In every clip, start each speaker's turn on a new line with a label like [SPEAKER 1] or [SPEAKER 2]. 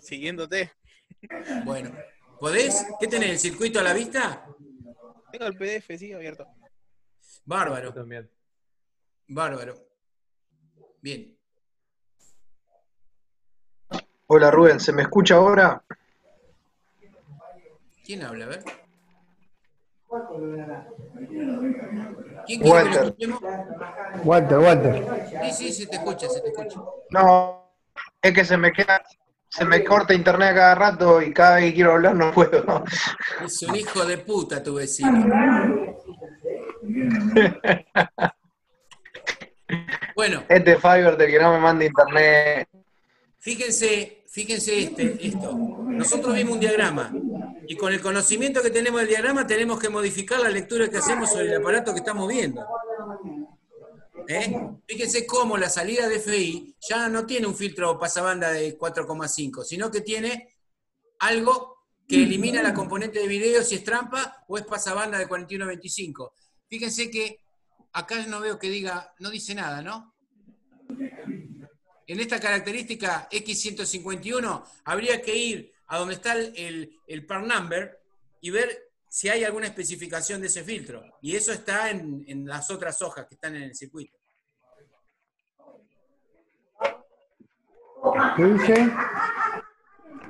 [SPEAKER 1] Siguiéndote.
[SPEAKER 2] Bueno, ¿podés? ¿Qué tenés? ¿El circuito a la vista?
[SPEAKER 1] Tengo el PDF, sí, abierto.
[SPEAKER 2] Bárbaro,
[SPEAKER 3] También.
[SPEAKER 2] bárbaro. Bien.
[SPEAKER 4] Hola Rubén, ¿se me escucha ahora?
[SPEAKER 2] ¿Quién habla? A ver. ¿Quién quiere que
[SPEAKER 4] Walter.
[SPEAKER 2] lo escuchemos?
[SPEAKER 5] Walter, Walter.
[SPEAKER 2] Sí, sí, se te escucha, se te escucha.
[SPEAKER 4] No, es que se me queda, se me corta internet cada rato y cada vez que quiero hablar no puedo.
[SPEAKER 2] Es un hijo de puta tu vecino. Bueno,
[SPEAKER 4] Este Fiverr del que no me manda internet.
[SPEAKER 2] fíjense, fíjense este, esto. Nosotros vimos un diagrama y con el conocimiento que tenemos del diagrama tenemos que modificar la lectura que hacemos sobre el aparato que estamos viendo. ¿Eh? Fíjense cómo la salida de FI ya no tiene un filtro pasabanda de 4,5, sino que tiene algo que elimina la componente de video si es trampa o es pasabanda de 41.25. Fíjense que acá no veo que diga, no dice nada, ¿no? En esta característica X151 habría que ir a donde está el, el, el part number y ver si hay alguna especificación de ese filtro. Y eso está en, en las otras hojas que están en el circuito.
[SPEAKER 5] ¿Qué dice?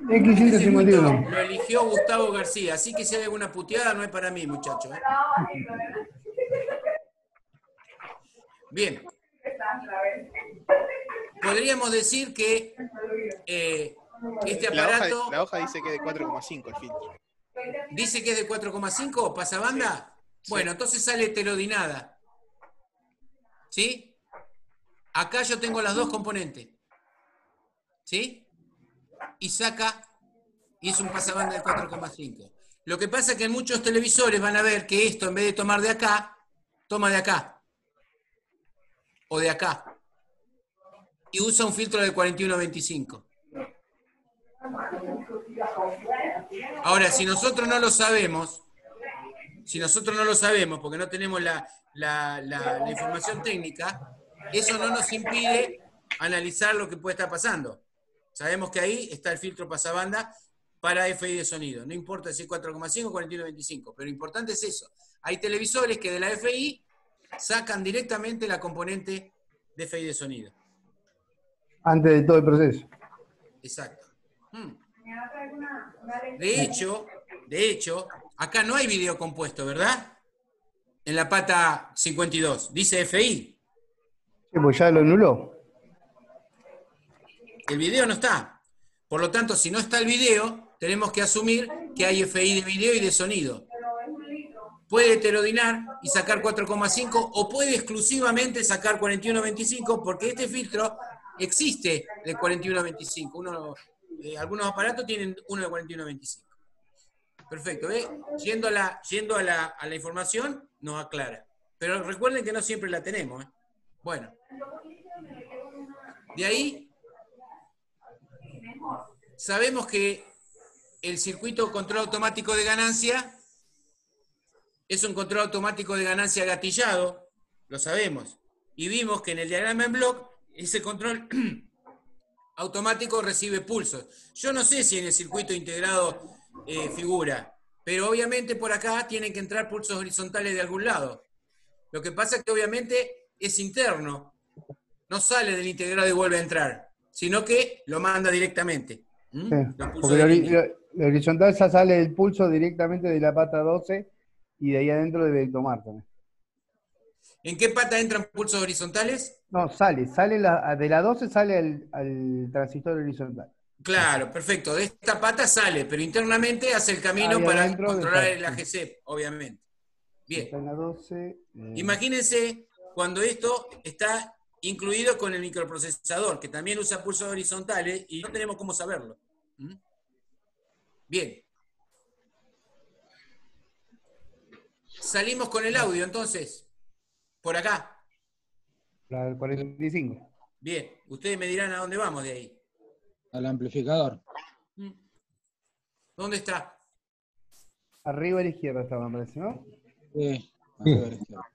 [SPEAKER 5] X151.
[SPEAKER 2] lo eligió Gustavo García, así que si hay alguna puteada no es para mí, muchachos. ¿eh? Bien. Podríamos decir que eh, este
[SPEAKER 1] La hoja,
[SPEAKER 2] aparato
[SPEAKER 1] la hoja dice que es de 4,5 el filtro.
[SPEAKER 2] dice que es de 4,5, pasabanda. Bueno, entonces sale heterodinada. ¿Sí? Acá yo tengo las dos componentes. ¿Sí? Y saca, y es un pasabanda de 4,5. Lo que pasa es que en muchos televisores van a ver que esto, en vez de tomar de acá, toma de acá. O de acá. Y usa un filtro de 41.25. Ahora, si nosotros no lo sabemos, si nosotros no lo sabemos porque no tenemos la, la- la- la información técnica, eso no nos impide analizar lo que puede estar pasando. Sabemos que ahí está el filtro pasabanda para FI de sonido. No importa si es 4,5 o 41.25, pero lo importante es eso. Hay televisores que de la FI sacan directamente la componente de FI de sonido.
[SPEAKER 5] Antes de todo el proceso.
[SPEAKER 2] Exacto. Mm. De hecho, de hecho, acá no hay video compuesto, ¿verdad? En la pata 52. Dice FI.
[SPEAKER 5] Sí, pues ya lo anuló.
[SPEAKER 2] El video no está. Por lo tanto, si no está el video, tenemos que asumir que hay FI de video y de sonido. Puede heterodinar y sacar 4,5 o puede exclusivamente sacar 41,25 porque este filtro existe de 41,25. Uno, eh, algunos aparatos tienen uno de 41,25. Perfecto, ¿ve? Yendo, a la, a, la, a la información, nos aclara. Pero recuerden que no siempre la tenemos. ¿eh? Bueno. De ahí, sabemos que el circuito control automático de ganancia es un control automático de ganancia gatillado, lo sabemos. Y vimos que en el diagrama en block, ese control automático recibe pulsos. Yo no sé si en el circuito integrado eh, figura, pero obviamente por acá tienen que entrar pulsos horizontales de algún lado. Lo que pasa es que obviamente es interno, no sale del integrado y vuelve a entrar, sino que lo manda directamente. ¿Mm?
[SPEAKER 5] Sí, Porque la horizontal ya sale el pulso directamente de la pata 12 y de ahí adentro debe tomar también.
[SPEAKER 2] ¿En qué pata entran pulsos horizontales?
[SPEAKER 5] No, sale, sale la, de la 12 sale al, al transistor horizontal.
[SPEAKER 2] Claro, perfecto. De esta pata sale, pero internamente hace el camino para controlar el. AGC, obviamente. Bien.
[SPEAKER 5] Está en la 12. eh,
[SPEAKER 2] Imagínense cuando esto está incluido con el microprocesador, que también usa pulsos horizontales y no tenemos cómo saberlo. ¿Mm? Bien. Salimos con el audio entonces. Por acá.
[SPEAKER 5] la del 45.
[SPEAKER 2] Bien. Ustedes me dirán a dónde vamos de ahí.
[SPEAKER 6] Al amplificador.
[SPEAKER 2] ¿Mm? ¿Dónde está?
[SPEAKER 5] Arriba a la izquierda estaba, me parece, ¿no?
[SPEAKER 6] Sí, arriba a la izquierda.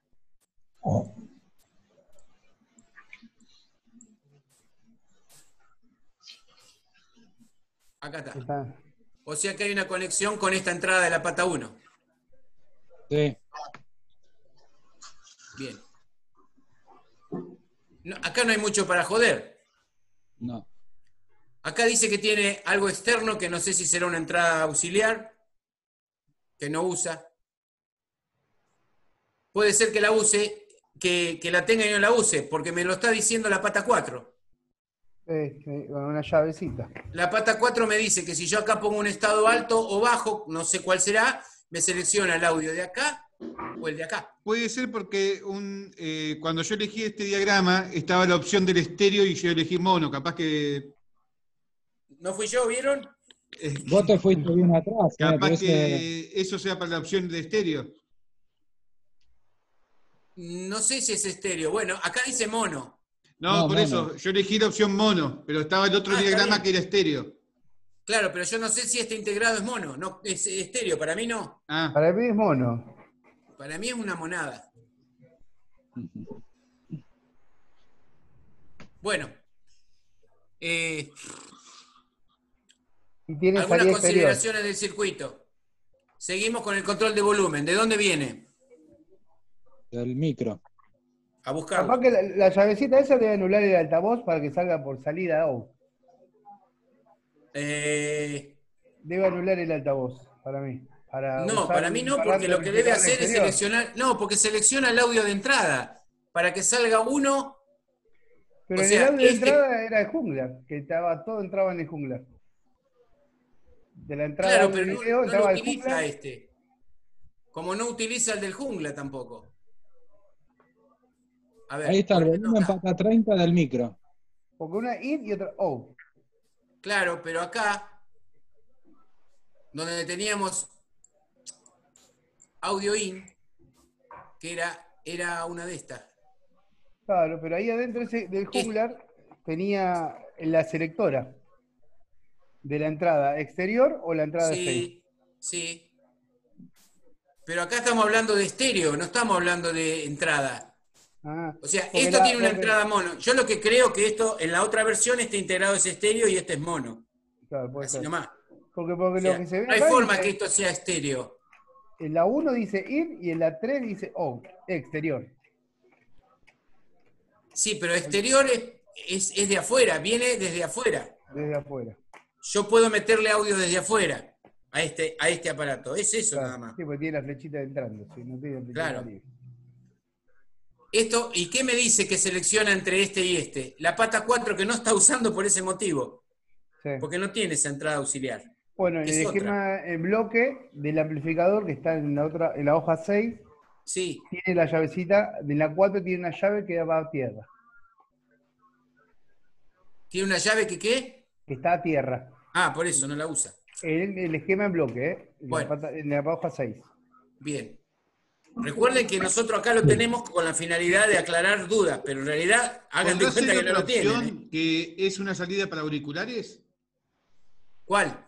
[SPEAKER 2] Acá está.
[SPEAKER 5] Está.
[SPEAKER 2] O sea que hay una conexión con esta entrada de la pata 1.
[SPEAKER 6] Sí.
[SPEAKER 2] Bien. No, acá no hay mucho para joder.
[SPEAKER 6] No.
[SPEAKER 2] Acá dice que tiene algo externo que no sé si será una entrada auxiliar, que no usa. Puede ser que la use, que, que la tenga y no la use, porque me lo está diciendo la pata 4.
[SPEAKER 5] Eh, eh, con una llavecita.
[SPEAKER 2] La pata 4 me dice que si yo acá pongo un estado alto o bajo, no sé cuál será, me selecciona el audio de acá o el de acá.
[SPEAKER 3] Puede ser porque un, eh, cuando yo elegí este diagrama estaba la opción del estéreo y yo elegí mono. Capaz que.
[SPEAKER 2] ¿No fui yo, vieron?
[SPEAKER 3] eh,
[SPEAKER 6] Vos te fuiste bien atrás. eh,
[SPEAKER 3] capaz que eso sea para la opción de estéreo.
[SPEAKER 2] No sé si es estéreo. Bueno, acá dice mono.
[SPEAKER 3] No,
[SPEAKER 6] No,
[SPEAKER 3] por
[SPEAKER 6] mono.
[SPEAKER 3] eso, yo elegí la opción mono, pero estaba el otro
[SPEAKER 2] Ah,
[SPEAKER 3] diagrama que era estéreo.
[SPEAKER 2] Claro, pero yo no sé si este integrado es mono. No, es estéreo. Para mí no.
[SPEAKER 3] Ah,
[SPEAKER 5] Para mí es mono.
[SPEAKER 2] Para mí es una monada. Bueno. Eh,
[SPEAKER 5] Y tiene
[SPEAKER 2] algunas
[SPEAKER 5] exterior.
[SPEAKER 2] consideraciones del circuito. Seguimos con el control de volumen. ¿De dónde viene?
[SPEAKER 6] Del micro.
[SPEAKER 2] A.
[SPEAKER 5] Capaz que la, la llavecita esa debe anular el altavoz para que salga por salida out.
[SPEAKER 2] Eh,
[SPEAKER 5] Debe anular el altavoz, para mí. Para
[SPEAKER 2] no, para mí no, porque lo que debe hacer es seleccionar. No, porque selecciona el audio de entrada. Para que salga uno.
[SPEAKER 5] Pero
[SPEAKER 2] o
[SPEAKER 5] en
[SPEAKER 2] sea,
[SPEAKER 5] el audio de
[SPEAKER 2] este-
[SPEAKER 5] entrada era de jungla, que estaba, todo entraba en el jungla. De la entrada
[SPEAKER 2] Claro, pero no,
[SPEAKER 5] video
[SPEAKER 2] no
[SPEAKER 5] entraba
[SPEAKER 2] lo
[SPEAKER 5] el
[SPEAKER 2] utiliza
[SPEAKER 5] jungla.
[SPEAKER 2] este. Como no utiliza el del jungla tampoco. A ver,
[SPEAKER 6] Ahí está el volumen pata 30 del micro.
[SPEAKER 5] Porque una in y otra out.
[SPEAKER 2] Claro, pero acá, donde teníamos audio in, que era, era una de estas.
[SPEAKER 5] Claro, pero ahí adentro ese, del junglar tenía la selectora de la entrada exterior o la entrada exterior.
[SPEAKER 2] Sí, sí. Pero acá estamos hablando de estéreo, no estamos hablando de entrada.
[SPEAKER 5] Ah,
[SPEAKER 2] O sea, esto
[SPEAKER 5] la-
[SPEAKER 2] tiene una entrada mono. Yo lo que creo que esto, en la otra versión, este integrado es estéreo y este es mono.
[SPEAKER 5] claro, puede
[SPEAKER 2] Así
[SPEAKER 5] ser.
[SPEAKER 2] nomás.
[SPEAKER 5] Porque, porque
[SPEAKER 2] O sea,
[SPEAKER 5] lo que se ve
[SPEAKER 2] no hay forma que esto sea estéreo.
[SPEAKER 5] En la 1 dice in y en la 3 dice out, exterior.
[SPEAKER 2] Sí, pero exterior es, es- es de afuera, viene desde afuera.
[SPEAKER 5] desde afuera.
[SPEAKER 2] Yo puedo meterle audio desde afuera a este, a este aparato. Es eso
[SPEAKER 5] Claro,
[SPEAKER 2] nada más.
[SPEAKER 5] Sí, porque tiene la flechita entrando, sí, no tiene la flechita
[SPEAKER 2] Claro. Esto, ¿y qué me dice que selecciona entre este y este? La pata 4 que no está usando por ese motivo,
[SPEAKER 5] Sí.
[SPEAKER 2] porque no tiene esa entrada auxiliar.
[SPEAKER 5] Bueno,
[SPEAKER 2] es
[SPEAKER 5] el
[SPEAKER 2] otra.
[SPEAKER 5] esquema en bloque del amplificador que está en la otra, en la hoja 6,
[SPEAKER 2] Sí,
[SPEAKER 5] tiene la llavecita, de la 4 tiene una llave que va a tierra,
[SPEAKER 2] tiene una llave que qué?
[SPEAKER 5] que está a tierra.
[SPEAKER 2] Ah, por eso no la usa.
[SPEAKER 5] El esquema en bloque, ¿eh? En,
[SPEAKER 2] Bueno.
[SPEAKER 5] la, pata- en la hoja 6.
[SPEAKER 2] Bien. Recuerden que nosotros acá lo tenemos con la finalidad de aclarar dudas, pero en realidad hagan de
[SPEAKER 3] ¿Podrá
[SPEAKER 2] cuenta que no lo tienen.
[SPEAKER 3] opción
[SPEAKER 2] ¿eh?
[SPEAKER 3] que es una salida para auriculares?
[SPEAKER 2] ¿Cuál?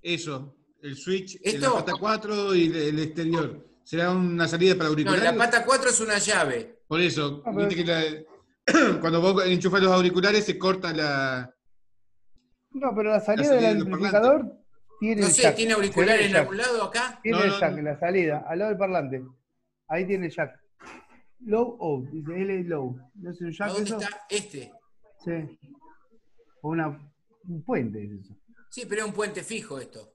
[SPEAKER 3] Eso, el switch,
[SPEAKER 2] ¿Esto?
[SPEAKER 3] la pata 4 y el, exterior. ¿Será una salida para
[SPEAKER 2] No,
[SPEAKER 3] auriculares?
[SPEAKER 2] la pata 4 es una llave.
[SPEAKER 3] Por eso,
[SPEAKER 5] Ah,
[SPEAKER 3] viste que la- cuando vos enchufas los auriculares se corta la...
[SPEAKER 5] No, pero la salida
[SPEAKER 3] salida
[SPEAKER 5] del
[SPEAKER 3] de
[SPEAKER 5] amplificador tiene
[SPEAKER 2] No sé. ¿tiene auriculares en algún lado acá?
[SPEAKER 5] Tiene
[SPEAKER 3] No,
[SPEAKER 5] el
[SPEAKER 3] no,
[SPEAKER 5] jack
[SPEAKER 3] no.
[SPEAKER 5] en la salida, al lado del parlante. Ahí tiene jack. Low out, dice L low. ¿No es un
[SPEAKER 2] ¿A
[SPEAKER 5] jack
[SPEAKER 2] dónde
[SPEAKER 5] eso?
[SPEAKER 2] está este?
[SPEAKER 5] Sí. O una, un puente es eso.
[SPEAKER 2] Sí, pero es un puente fijo esto.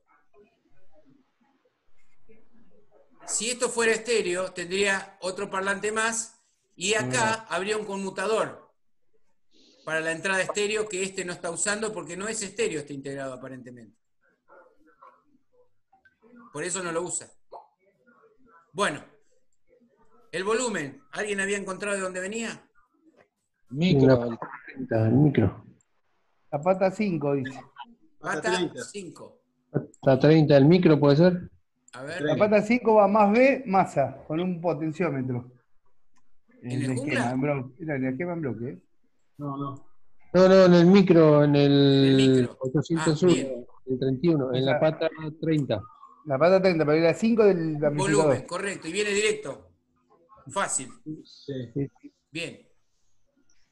[SPEAKER 2] Si esto fuera estéreo, tendría otro parlante más y acá habría un conmutador para la entrada estéreo que este no está usando porque no es estéreo este integrado aparentemente. Por eso no lo usa. Bueno, el volumen, ¿alguien había encontrado de dónde venía?
[SPEAKER 6] Micro. el-
[SPEAKER 7] El micro.
[SPEAKER 5] La pata 5 dice.
[SPEAKER 3] Pata
[SPEAKER 2] Pata
[SPEAKER 3] 30.
[SPEAKER 2] 5.
[SPEAKER 7] Está 30 el micro, puede ser.
[SPEAKER 2] A ver,
[SPEAKER 5] La pata 5 va más B, masa, con un potenciómetro.
[SPEAKER 2] ¿En el
[SPEAKER 5] esquema, en bloque. En el esquema en bloque. ¿eh?
[SPEAKER 3] No, no.
[SPEAKER 7] No, no, en el micro, en el,
[SPEAKER 2] el micro.
[SPEAKER 7] 801,
[SPEAKER 2] Ah,
[SPEAKER 7] el 31, en la pata 30.
[SPEAKER 5] La pata 30, pero era 5 del
[SPEAKER 2] volumen, correcto, y viene directo. Fácil.
[SPEAKER 3] Sí.
[SPEAKER 2] Bien.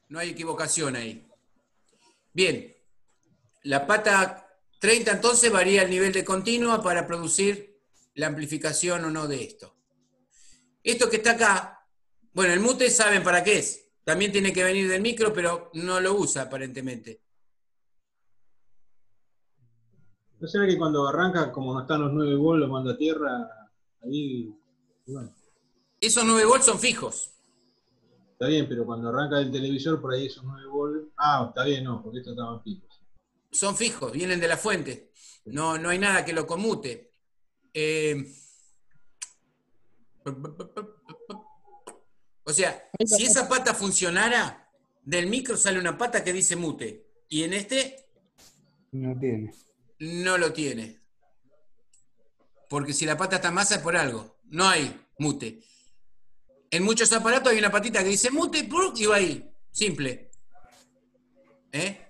[SPEAKER 2] No hay equivocación ahí. Bien. La pata 30 entonces varía el nivel de continua para producir la amplificación o no de esto. Esto que está acá, bueno, el mute saben para qué es. También tiene que venir del micro, pero no lo usa aparentemente.
[SPEAKER 8] ¿No será que cuando arranca, como no están los 9 volts, manda a tierra, ahí, bueno,
[SPEAKER 2] Esos 9 volts son fijos.
[SPEAKER 8] está bien, pero cuando arranca el televisor, por ahí esos 9 volts, ah, está bien, no, porque estos estaban picos.
[SPEAKER 2] Son fijos, vienen de la fuente. No, no hay nada que lo conmute. Eh, o sea, si esa pata funcionara, del micro sale una pata que dice mute. Y en este
[SPEAKER 5] No tiene.
[SPEAKER 2] no lo tiene. Porque si la pata está masa es por algo. No hay mute. En muchos aparatos hay una patita que dice mute y va ahí. Simple. ¿Eh?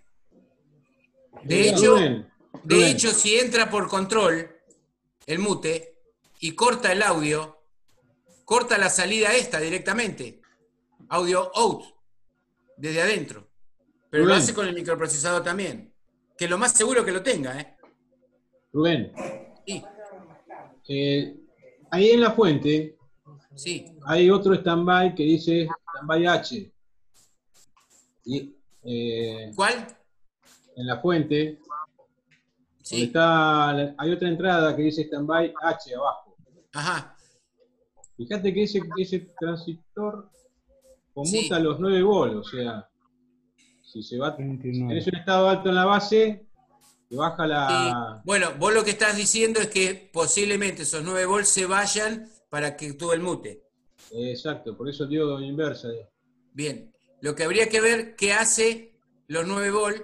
[SPEAKER 2] De hecho, de hecho, si entra por control el mute y corta el audio, corta la salida esta directamente. Audio out, desde adentro. Pero lo hace con el microprocesador también. Que lo más seguro que lo tenga, ¿eh?
[SPEAKER 8] Rubén,
[SPEAKER 2] Sí,
[SPEAKER 8] eh, ahí en la fuente
[SPEAKER 2] sí.
[SPEAKER 8] hay otro standby que dice standby H. Y eh,
[SPEAKER 2] ¿Cuál?
[SPEAKER 8] en la fuente, donde
[SPEAKER 2] Sí.
[SPEAKER 8] está, hay otra entrada que dice standby H abajo.
[SPEAKER 2] Ajá.
[SPEAKER 8] Fíjate que ese, ese transistor conmuta
[SPEAKER 2] Sí.
[SPEAKER 8] los 9 volts, o sea, si se va, si
[SPEAKER 5] 29.
[SPEAKER 8] tenés un estado alto en la base, te baja
[SPEAKER 2] Sí.
[SPEAKER 8] la.
[SPEAKER 2] Bueno, vos lo que estás diciendo es que posiblemente esos 9 volts se vayan para que actúe el mute.
[SPEAKER 8] exacto, por eso dio inversa.
[SPEAKER 2] Bien, lo que habría que ver qué hace los 9 volt,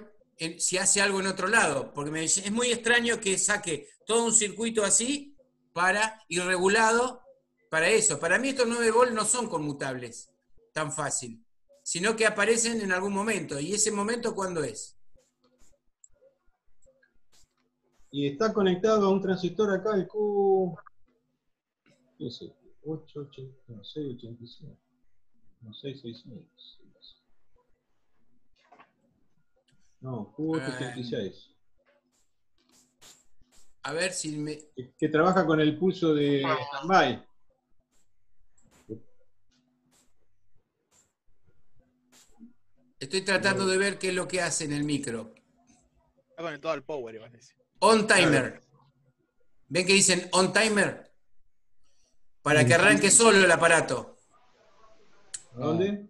[SPEAKER 2] si hace algo en otro lado, porque me dice, es muy extraño que saque todo un circuito así para irregulado para eso. Para mí estos 9 volt no son conmutables tan fácil, sino que aparecen en algún momento. ¿Y ese momento cuándo es?
[SPEAKER 8] Y está conectado a un transistor acá, el Q. ¿Qué es este? 880, no, 686. No, 666. No, Q886.
[SPEAKER 2] A ver si me...
[SPEAKER 8] Que, que trabaja con el pulso de standby.
[SPEAKER 2] Estoy tratando de ver qué es lo que hace en el micro.
[SPEAKER 1] Está conectado al power, igual. ese.
[SPEAKER 2] On timer. ¿Ven que dicen on timer? Para que arranque solo el aparato.
[SPEAKER 8] ¿A ¿Dónde?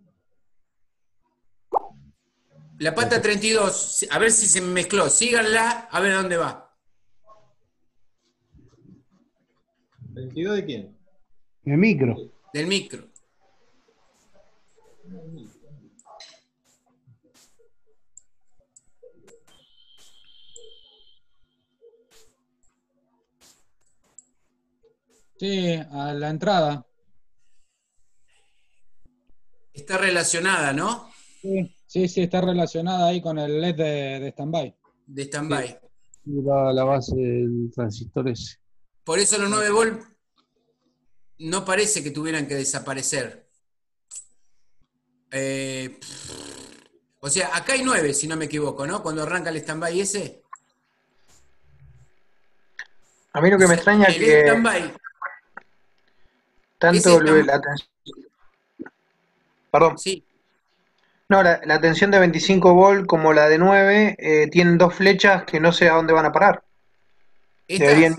[SPEAKER 2] La pata 32, a ver si se mezcló. Síganla, a ver a dónde va.
[SPEAKER 8] ¿22 de quién?
[SPEAKER 5] El micro.
[SPEAKER 2] Del micro.
[SPEAKER 6] Sí, a la entrada.
[SPEAKER 2] Está relacionada, ¿no?
[SPEAKER 6] Sí, sí, sí, está relacionada ahí con el LED de, de standby.
[SPEAKER 2] De stand-by.
[SPEAKER 7] Y va a la base del transistor ese.
[SPEAKER 2] Por eso los 9 volt no parece que tuvieran que desaparecer. Eh, o sea, acá hay 9, si no me equivoco, ¿no? Cuando arranca el stand-by ese.
[SPEAKER 4] A mí lo que me extraña es
[SPEAKER 2] el
[SPEAKER 4] que
[SPEAKER 2] stand-by
[SPEAKER 4] tanto la tensión. Perdón.
[SPEAKER 2] Sí,
[SPEAKER 4] No, la, la tensión de 25 volt como la de 9 eh, tienen dos flechas que no sé a dónde van a parar.
[SPEAKER 2] estas-
[SPEAKER 4] Deberían.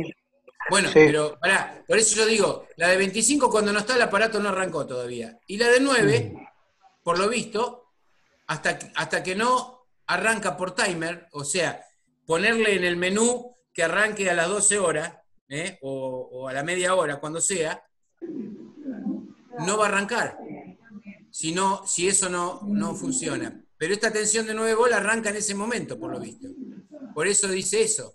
[SPEAKER 2] Bueno,
[SPEAKER 4] Sí.
[SPEAKER 2] pero pará, por eso yo digo, la de 25 cuando no está el aparato no arrancó todavía. Y la de 9, por lo visto, hasta, que- hasta que no arranca por timer, o sea, ponerle en el menú que arranque a las 12 horas, ¿eh? o, o a la media hora, cuando sea, no va a arrancar. Si, no, si eso no, no funciona. Pero esta tensión de 9 volt arranca en ese momento, por lo visto. Por eso dice eso.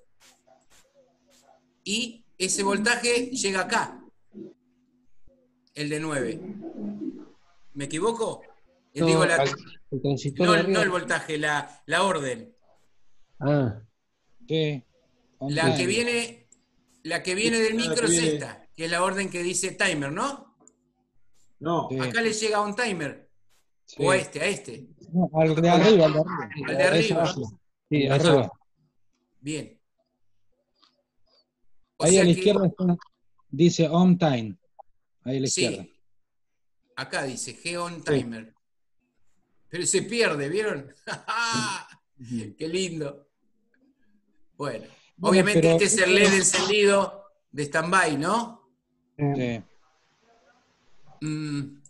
[SPEAKER 2] Y ese voltaje llega acá. El de 9. ¿Me equivoco?
[SPEAKER 7] No,
[SPEAKER 2] Digo, la-
[SPEAKER 7] al- el transistor
[SPEAKER 2] no,
[SPEAKER 7] de
[SPEAKER 2] el- no
[SPEAKER 7] arriba.
[SPEAKER 2] el voltaje, la, la orden.
[SPEAKER 7] Ah,
[SPEAKER 6] Sí.
[SPEAKER 2] La que viene, la que viene del micro es esta, que es la orden que dice timer, ¿no?
[SPEAKER 8] No,
[SPEAKER 6] Sí.
[SPEAKER 2] Acá le llega un timer.
[SPEAKER 6] Sí.
[SPEAKER 2] O a este, a este.
[SPEAKER 6] No, al de arriba, al de arriba.
[SPEAKER 2] Al de arriba.
[SPEAKER 7] Sí, arriba.
[SPEAKER 2] Bien. O
[SPEAKER 6] Ahí a la
[SPEAKER 2] que-
[SPEAKER 6] izquierda está- dice on time. Ahí a la izquierda.
[SPEAKER 2] Sí. Acá dice G-On Timer. Pero se pierde, ¿vieron? Qué lindo. Bueno,
[SPEAKER 6] Bueno,
[SPEAKER 2] obviamente
[SPEAKER 6] pero-
[SPEAKER 2] este es el LED encendido de stand-by, ¿no?
[SPEAKER 5] Eh,
[SPEAKER 6] Sí.
[SPEAKER 2] Mm,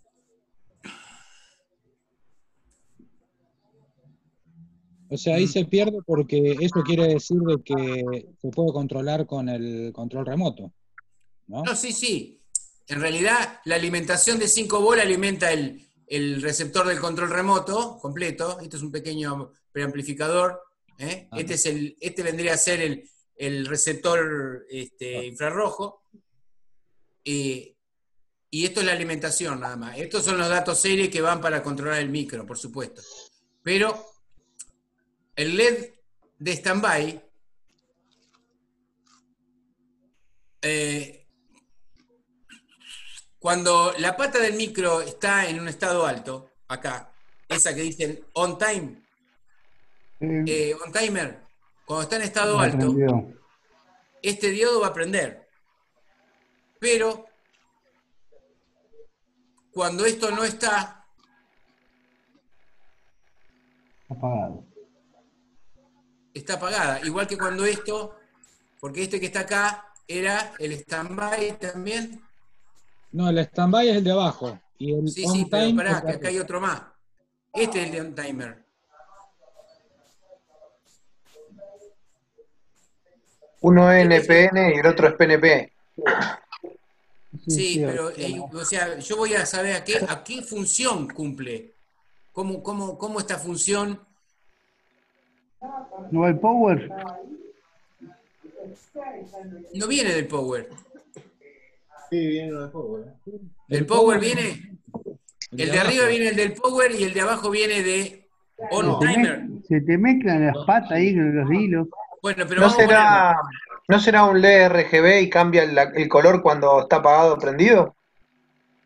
[SPEAKER 6] O sea, ahí
[SPEAKER 2] Mm.
[SPEAKER 6] se pierde porque eso quiere decir de que se puede controlar con el control remoto. ¿no?
[SPEAKER 2] No, sí, sí. En realidad, la alimentación de 5 volt alimenta el, el receptor del control remoto completo. Este es un pequeño preamplificador. ¿eh?
[SPEAKER 6] Ah.
[SPEAKER 2] Este, es el, este vendría a ser el, el receptor este, infrarrojo. Eh, y esto es la alimentación nada más. Estos son los datos serie que van para controlar el micro, por supuesto. Pero el LED de standby eh, cuando la pata del micro está en un estado alto, acá, esa que dicen on time,
[SPEAKER 5] eh,
[SPEAKER 2] on timer, cuando está en estado alto, este diodo va a prender. Pero cuando esto no está,
[SPEAKER 5] Apagado.
[SPEAKER 2] está apagada. Igual que cuando esto, porque este que está acá era el standby también.
[SPEAKER 6] No, el standby es el de abajo. Y el
[SPEAKER 2] Sí,
[SPEAKER 6] on
[SPEAKER 2] sí, pero pará, que acá hay otro más. Este es el de on timer.
[SPEAKER 4] Uno es NPN y el otro es PNP.
[SPEAKER 2] Sí,
[SPEAKER 5] sí,
[SPEAKER 2] pero,
[SPEAKER 5] sí,
[SPEAKER 2] eh, o sea, yo voy a saber a qué, a qué función cumple. ¿Cómo, cómo, cómo esta función?
[SPEAKER 5] ¿No hay power?
[SPEAKER 2] No viene del power.
[SPEAKER 8] Sí, viene uno de juego, ¿eh?
[SPEAKER 2] El power viene, el de arriba viene el del power y el de abajo viene de on
[SPEAKER 5] Se te,
[SPEAKER 2] timer.
[SPEAKER 5] se te mezclan las patas ahí con los hilos.
[SPEAKER 2] Bueno, pero
[SPEAKER 4] ¿No
[SPEAKER 2] vamos a
[SPEAKER 4] será, ¿No será un LED RGB y cambia el, el color cuando está apagado o prendido?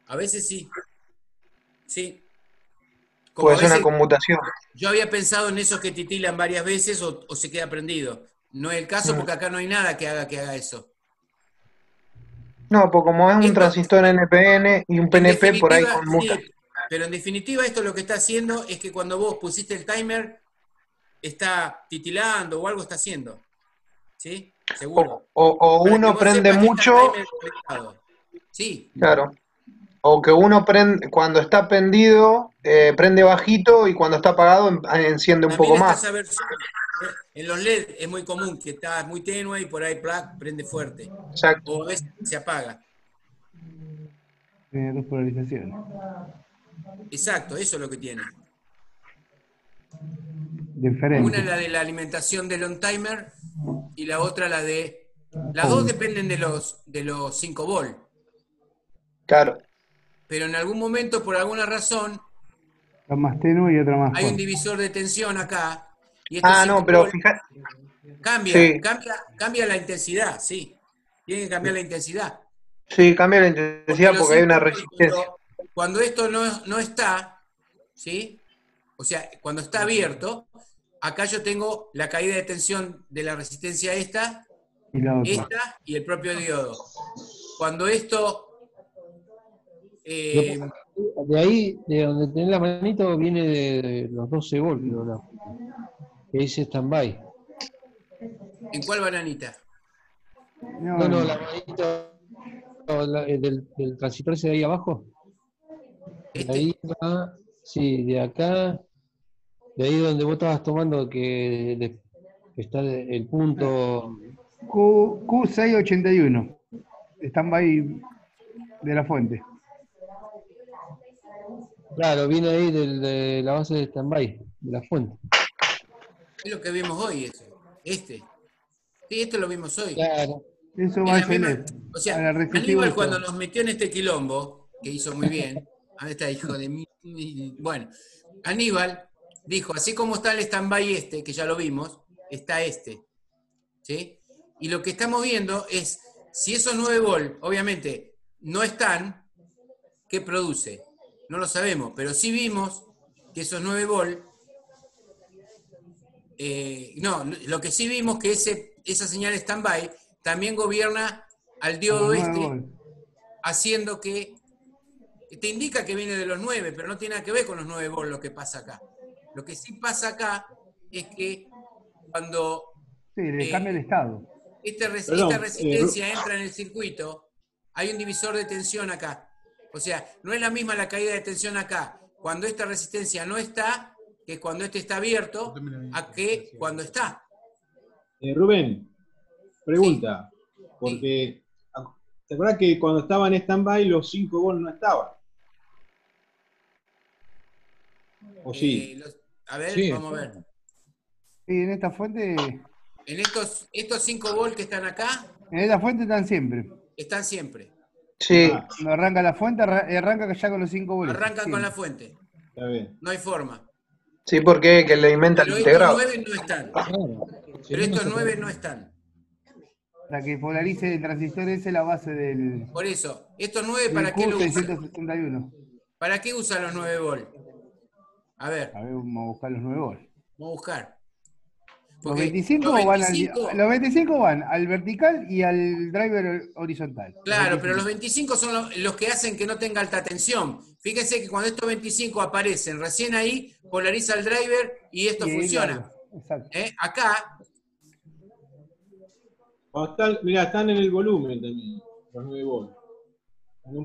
[SPEAKER 2] A veces sí. Sí. Como
[SPEAKER 4] Puede
[SPEAKER 2] a
[SPEAKER 4] ser una
[SPEAKER 2] veces-
[SPEAKER 4] conmutación.
[SPEAKER 2] yo había pensado en esos que titilan varias veces o, o se queda prendido. No es el caso porque acá no hay nada que haga que haga eso.
[SPEAKER 4] No, pues como es un
[SPEAKER 2] Esto-
[SPEAKER 4] transistor NPN y un PNP por ahí conmuta.
[SPEAKER 2] sí, pero en definitiva esto lo que está haciendo es que cuando vos pusiste el timer, está titilando o algo está haciendo. ¿Sí? Seguro.
[SPEAKER 4] O, o uno prende mucho.
[SPEAKER 2] Sí,
[SPEAKER 4] claro. O que uno prende, cuando está prendido, eh, prende bajito y cuando está apagado en- enciende un
[SPEAKER 2] también
[SPEAKER 4] poco más.
[SPEAKER 2] versión. ¿eh? En los LED es muy común que está muy tenue y por ahí plac, prende fuerte.
[SPEAKER 4] Exacto.
[SPEAKER 2] O a veces se apaga.
[SPEAKER 5] Tiene dos polarizaciones.
[SPEAKER 2] Exacto, eso es lo que tiene.
[SPEAKER 5] Diferente.
[SPEAKER 2] Una es la de la alimentación del on timer y la otra la de. Las dos dependen de los, de los 5 volt.
[SPEAKER 4] Claro.
[SPEAKER 2] Pero en algún momento, por alguna razón,
[SPEAKER 5] Otra más tenue y otra más
[SPEAKER 2] hay un divisor de tensión acá. Y estos
[SPEAKER 4] Ah,
[SPEAKER 2] 5
[SPEAKER 4] no, pero fíjate.
[SPEAKER 2] cambia,
[SPEAKER 4] sí.
[SPEAKER 2] cambia, cambia la intensidad, sí. Tiene que cambiar la intensidad.
[SPEAKER 4] Sí, cambia la intensidad porque hay una resistencia.
[SPEAKER 2] Cuando, cuando esto no, no está, ¿sí? O sea, cuando está abierto, acá yo tengo la caída de tensión de la resistencia esta
[SPEAKER 5] Y la otra.
[SPEAKER 2] esta y el propio diodo. Cuando esto... eh,
[SPEAKER 7] De ahí, de donde tenés la manito, viene de, los 12 voltios, ¿no? que dice stand-by.
[SPEAKER 2] ¿En cuál bananita?
[SPEAKER 5] No,
[SPEAKER 7] No, no, la manito la- eh, del, del ese de ahí abajo. De
[SPEAKER 2] Este,
[SPEAKER 7] ahí va, sí, de acá, de ahí donde vos estabas tomando que está el punto.
[SPEAKER 5] Q, Q681. Stand-by de la fuente.
[SPEAKER 7] Claro, viene ahí del- de la base de stand-by, de la fuente.
[SPEAKER 2] es lo que vimos hoy, eso. Este. Sí, esto lo vimos hoy.
[SPEAKER 7] Claro.
[SPEAKER 5] Eso
[SPEAKER 2] Es
[SPEAKER 5] va a ser
[SPEAKER 2] o sea, Aníbal cuando nos metió en este quilombo, que hizo muy bien, ahí está hijo de mí, bueno, Aníbal dijo, así como está el stand-by este, que ya lo vimos, está este, ¿sí? Y lo que estamos viendo es, si esos 9 volt, obviamente, no están, ¿qué produce? No lo sabemos, pero sí vimos que esos 9 volt, eh, no, lo que sí vimos que ese, esa señal stand-by también gobierna al diodo este,
[SPEAKER 5] volt.
[SPEAKER 2] haciendo que te indica que viene de los 9, pero no tiene nada que ver con los 9 volts lo que pasa acá. Lo que sí pasa acá es que cuando
[SPEAKER 5] Sí, le
[SPEAKER 2] Eh,
[SPEAKER 5] cambia el estado.
[SPEAKER 2] este
[SPEAKER 8] Perdón,
[SPEAKER 2] esta
[SPEAKER 8] eh,
[SPEAKER 2] resistencia entra en el circuito, hay un divisor de tensión acá. O sea, no es la misma la caída de tensión acá cuando esta resistencia no está, que cuando este está abierto, a que cuando está.
[SPEAKER 8] Eh, Rubén, pregunta, porque ¿te acuerdas que cuando estaba en stand-by los 5 volts no estaban? ¿O sí?
[SPEAKER 2] Eh, los- a ver,
[SPEAKER 6] Sí,
[SPEAKER 2] vamos a ver.
[SPEAKER 5] Sí, en esta fuente,
[SPEAKER 2] En estos, estos 5 volts que están acá,
[SPEAKER 5] en esta fuente están siempre.
[SPEAKER 2] están siempre.
[SPEAKER 4] Sí,
[SPEAKER 8] Ah,
[SPEAKER 5] Cuando arranca la fuente, arra- arranca ya con los 5 voltios.
[SPEAKER 2] Arrancan con la fuente.
[SPEAKER 8] está bien.
[SPEAKER 2] No hay forma.
[SPEAKER 4] sí, porque que le alimenta el
[SPEAKER 2] Pero estos
[SPEAKER 4] integrado.
[SPEAKER 2] 9 no están.
[SPEAKER 6] Claro.
[SPEAKER 2] Pero
[SPEAKER 6] no, no
[SPEAKER 2] estos
[SPEAKER 6] se
[SPEAKER 2] 9
[SPEAKER 6] puede.
[SPEAKER 2] no están.
[SPEAKER 5] La que polarice el transistor es la base del,
[SPEAKER 2] Por eso, estos 9
[SPEAKER 5] del
[SPEAKER 2] para qué lo usan?
[SPEAKER 5] Q661.
[SPEAKER 2] ¿Para qué usan los 9 volts? A ver,
[SPEAKER 5] A ver, vamos a buscar los 9 volts.
[SPEAKER 2] vamos a buscar.
[SPEAKER 5] Los
[SPEAKER 2] Porque
[SPEAKER 5] 25,
[SPEAKER 2] los
[SPEAKER 5] van al,
[SPEAKER 2] 25
[SPEAKER 5] los 25 van al vertical y al driver horizontal.
[SPEAKER 2] Claro, pero los 25 son los, los que hacen que no tenga alta tensión. Fíjense que cuando estos 25 aparecen, recién ahí polariza el driver y esto
[SPEAKER 5] Y
[SPEAKER 2] funciona.
[SPEAKER 5] claro, Exacto.
[SPEAKER 2] ¿Eh? Acá,
[SPEAKER 8] están, mirá, están en el volumen también, los 9 volts.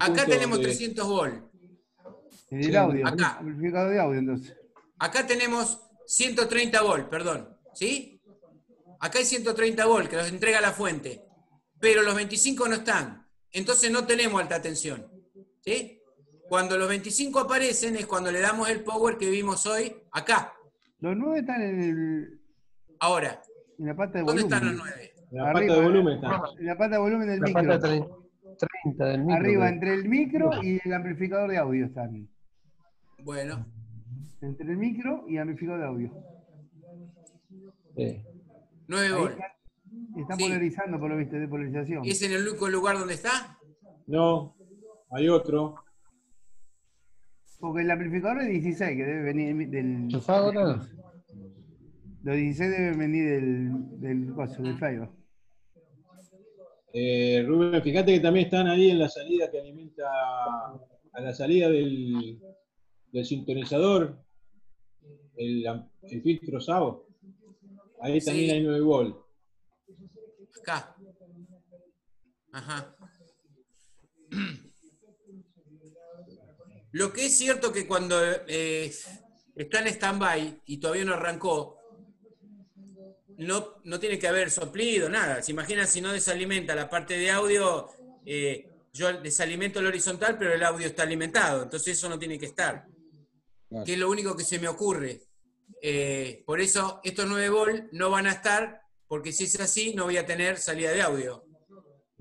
[SPEAKER 2] Acá tenemos
[SPEAKER 8] donde-
[SPEAKER 2] 300 volts.
[SPEAKER 5] En el
[SPEAKER 6] Sí,
[SPEAKER 5] audio,
[SPEAKER 2] acá.
[SPEAKER 5] amplificador de audio entonces.
[SPEAKER 2] Acá tenemos 130 volts, perdón. ¿Sí? Acá hay 130 volts que los entrega la fuente. Pero los 25 no están. Entonces no tenemos alta tensión. ¿Sí? Cuando los 25 aparecen es cuando le damos el power que vimos hoy acá.
[SPEAKER 5] Los 9 están en, el,
[SPEAKER 2] Ahora,
[SPEAKER 5] en la pata de
[SPEAKER 2] ¿dónde
[SPEAKER 5] volumen.
[SPEAKER 2] están los 9?
[SPEAKER 8] En la pata de volumen están.
[SPEAKER 5] En la pata de volumen del
[SPEAKER 7] La
[SPEAKER 5] micro.
[SPEAKER 7] pata 30, 30 del micro.
[SPEAKER 5] Arriba, entre el micro y el amplificador de audio están.
[SPEAKER 2] Bueno,
[SPEAKER 5] Entre el micro y el amplificador de audio.
[SPEAKER 7] Sí.
[SPEAKER 2] 9
[SPEAKER 5] Ahí
[SPEAKER 2] volts.
[SPEAKER 5] están, están
[SPEAKER 2] Sí.
[SPEAKER 5] polarizando por lo visto, de polarización.
[SPEAKER 2] ¿Es en el único lugar donde está?
[SPEAKER 8] No, hay otro.
[SPEAKER 5] Porque el amplificador es 16, que debe venir del.
[SPEAKER 7] ¿Enchufado ahora?
[SPEAKER 5] Los 16 deben venir del, del coso, del flyback.
[SPEAKER 8] Eh, Rubén, fíjate que también están ahí en la salida que alimenta a la salida del, del sintonizador, el, el filtro SAO. Ahí
[SPEAKER 2] Sí.
[SPEAKER 8] también hay 9 volts.
[SPEAKER 2] Acá. Ajá. Lo que es cierto que cuando eh, está en stand-by y todavía no arrancó, no, no tiene que haber soplido, nada. Se imaginan si no desalimenta la parte de audio, eh, yo desalimento el horizontal, pero el audio está alimentado, entonces eso no tiene que estar.
[SPEAKER 6] Claro.
[SPEAKER 2] Que es lo único que se me ocurre. Eh, por eso estos 9 volts no van a estar, porque si es así, no voy a tener salida de audio.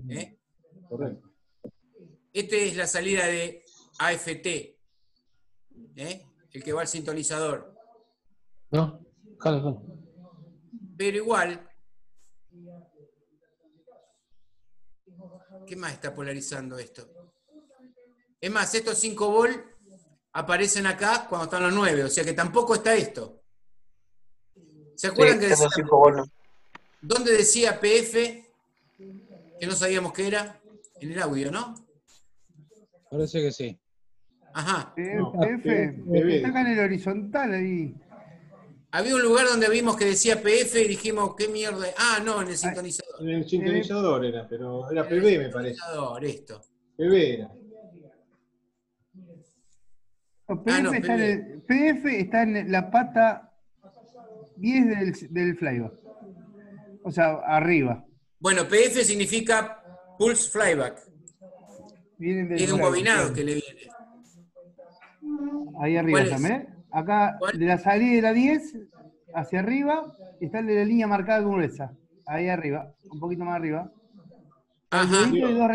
[SPEAKER 2] ¿eh?
[SPEAKER 8] Correcto.
[SPEAKER 2] Esta es la salida de AFT, ¿eh? el que va al sintonizador.
[SPEAKER 7] ¿No?
[SPEAKER 2] Pero igual, ¿qué más está polarizando esto? Es más, estos 5 volts aparecen acá cuando están los 9, o sea que tampoco está esto. ¿Se
[SPEAKER 4] Sí,
[SPEAKER 2] acuerdan que
[SPEAKER 4] esos
[SPEAKER 2] decía,
[SPEAKER 4] 5 volts.
[SPEAKER 2] dónde decía PF? Que no sabíamos qué era. En el audio, ¿no?
[SPEAKER 6] Parece que sí.
[SPEAKER 2] Ajá.
[SPEAKER 8] No,
[SPEAKER 5] PF,
[SPEAKER 8] PF.
[SPEAKER 5] está acá en el horizontal ahí.
[SPEAKER 2] Había un lugar donde vimos que decía PF y dijimos, ¿qué mierda? Ah, no, en el sintonizador.
[SPEAKER 8] En el sintonizador era, pero era PB me parece.
[SPEAKER 2] Sintonizador, esto.
[SPEAKER 8] PB era.
[SPEAKER 5] No,
[SPEAKER 2] Ah, no,
[SPEAKER 5] PF, está en el- PF está en la pata 10 del, del flyback. O sea, arriba.
[SPEAKER 2] Bueno, PF significa Pulse Flyback. Es un bobinado que le viene.
[SPEAKER 5] Ahí arriba también. Acá,
[SPEAKER 2] ¿Cuál?
[SPEAKER 5] de la salida de la 10 hacia arriba, está el de la línea marcada gruesa. Ahí arriba, un poquito más arriba.
[SPEAKER 2] Ajá.
[SPEAKER 5] de dos, dos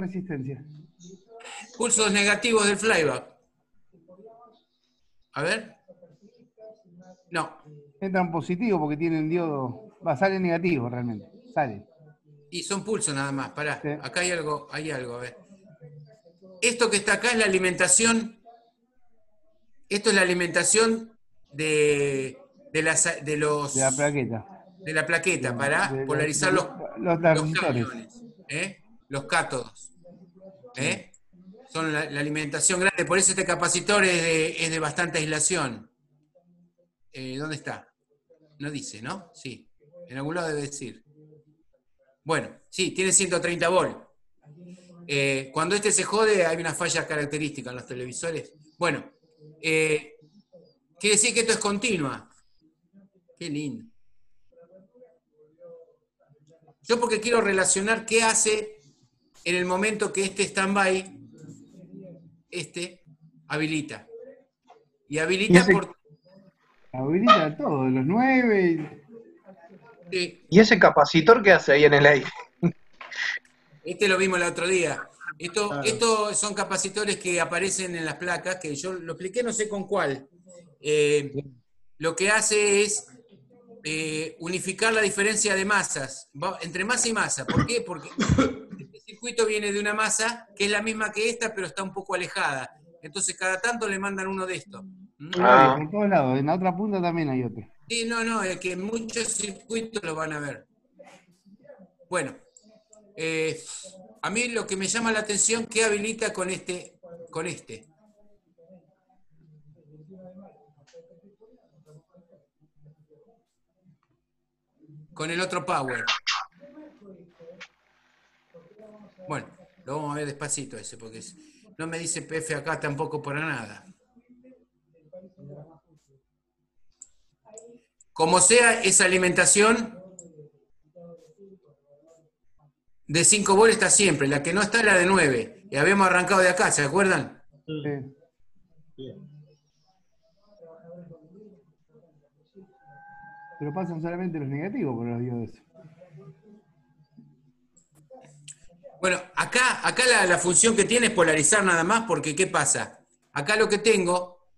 [SPEAKER 5] resistencias.
[SPEAKER 2] Pulsos negativos del Flyback. A ver. No.
[SPEAKER 5] Entran positivo porque tienen diodo. Va, sale negativo realmente. Sale.
[SPEAKER 2] Y son pulsos nada más. Pará.
[SPEAKER 5] Sí.
[SPEAKER 2] Acá hay algo, hay algo, a ver. Esto que está acá es la alimentación. Esto es la alimentación de, de, las, de los
[SPEAKER 5] De la plaqueta.
[SPEAKER 2] de la plaqueta para
[SPEAKER 5] De
[SPEAKER 2] polarizar los,
[SPEAKER 5] Los
[SPEAKER 2] los camiones, ¿eh? los cátodos. ¿eh? Son la, alimentación grande, por eso este capacitor es de, es de bastante aislación. Eh, ¿Dónde está? No dice, ¿no? Sí, en algún lado debe decir. Bueno, sí, tiene 130 volt. Eh, cuando este se jode, hay una falla característica en los televisores. Bueno, eh, quiere decir que esto es continua. Qué lindo. Yo porque quiero relacionar qué hace en el momento que este stand-by, este, habilita. Y
[SPEAKER 4] Y
[SPEAKER 2] habilita
[SPEAKER 4] ese-
[SPEAKER 2] por...
[SPEAKER 5] Habilita todo, los nueve.
[SPEAKER 2] sí,
[SPEAKER 4] ¿Y ese capacitor qué hace ahí en el aire?
[SPEAKER 2] Este lo vimos el otro día. Esto,
[SPEAKER 8] Claro.
[SPEAKER 2] Estos son capacitores que aparecen en las placas, que yo lo expliqué no sé con cuál. Eh, lo que hace es eh, unificar la diferencia de masas, entre masa y masa. ¿Por qué? Porque circuito viene de una masa que es la misma que esta, pero está un poco alejada. Entonces cada tanto le mandan uno de estos. ¿Mm?
[SPEAKER 4] Ah.
[SPEAKER 5] Por todos lados. En la otra punta también hay otro.
[SPEAKER 2] Sí, no, no, es que muchos circuitos lo van a ver. Bueno, eh, a mí lo que me llama la atención, ¿qué habilita con este? Con este? Con el otro power. Bueno, lo vamos a ver despacito ese, porque no me dice PF acá tampoco para nada. Como sea, esa alimentación de 5 volt está siempre. La que no está es la de 9. Y habíamos arrancado de acá, ¿se acuerdan?
[SPEAKER 5] Sí. Pero pasan solamente los negativos por los diodos.
[SPEAKER 2] Bueno, acá, acá la, función que tiene es polarizar nada más, porque ¿qué pasa? Acá lo que tengo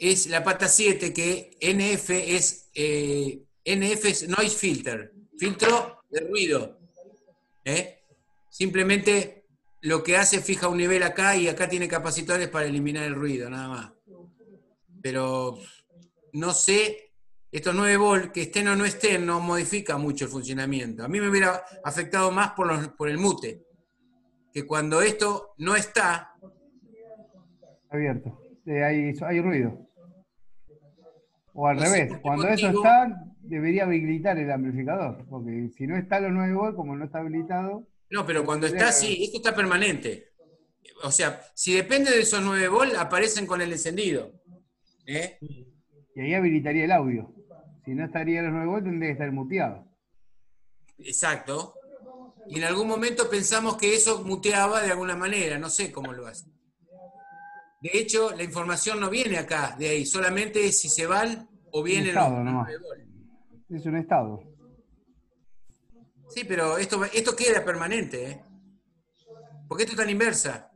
[SPEAKER 2] es la pata 7, que NF es, eh, NF es noise filter, filtro de ruido. ¿eh? Simplemente lo que hace fija un nivel acá y acá tiene capacitores para eliminar el ruido, nada más. Pero no sé, estos 9 volt, que estén o no estén, no modifica mucho el funcionamiento. A mí me hubiera afectado más por, los- por el mute, que cuando esto no está,
[SPEAKER 5] Abierto. Eh, hay, hay ruido. O al
[SPEAKER 2] No
[SPEAKER 5] revés, cuando eso está, debería habilitar el amplificador. Porque si no está los 9 volt, como no está habilitado,
[SPEAKER 2] no, pero cuando está, sí, esto está permanente. O sea, si depende de esos 9 volt, aparecen con el encendido. ¿eh?
[SPEAKER 5] y ahí habilitaría el audio. Si no estaría los 9 volt, tendría que estar muteado.
[SPEAKER 2] Exacto. Y en algún momento pensamos que eso muteaba de alguna manera, no sé cómo lo hace. De hecho, la información no viene acá, de ahí, solamente es si se van o vienen los
[SPEAKER 5] estado nomás.
[SPEAKER 2] 9 volt.
[SPEAKER 5] Es un estado.
[SPEAKER 2] Sí, pero esto, esto queda permanente, ¿eh? Porque esto está en inversa.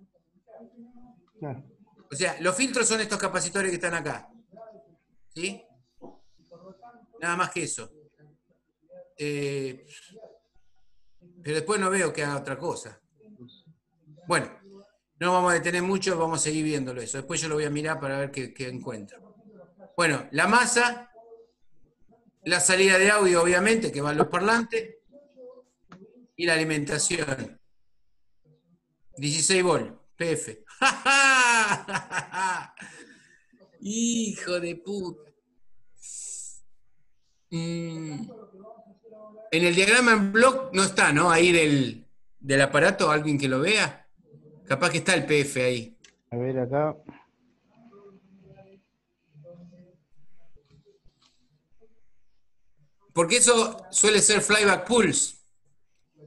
[SPEAKER 5] Claro.
[SPEAKER 2] O sea, los filtros son estos capacitores que están acá. ¿Sí? Nada más que eso. Eh, pero después no veo que haga otra cosa. Bueno, no vamos a detener mucho, vamos a seguir viéndolo eso. Después yo lo voy a mirar para ver qué, qué encuentro. Bueno, la masa, la salida de audio, obviamente, que van los parlantes, y la alimentación. 16 volt, PF. Hijo de puta. Mm. En el diagrama en block no está, ¿no? Ahí del, del aparato, alguien que lo vea. Capaz que está el PF ahí.
[SPEAKER 5] A ver acá.
[SPEAKER 2] Porque eso suele ser flyback pulse.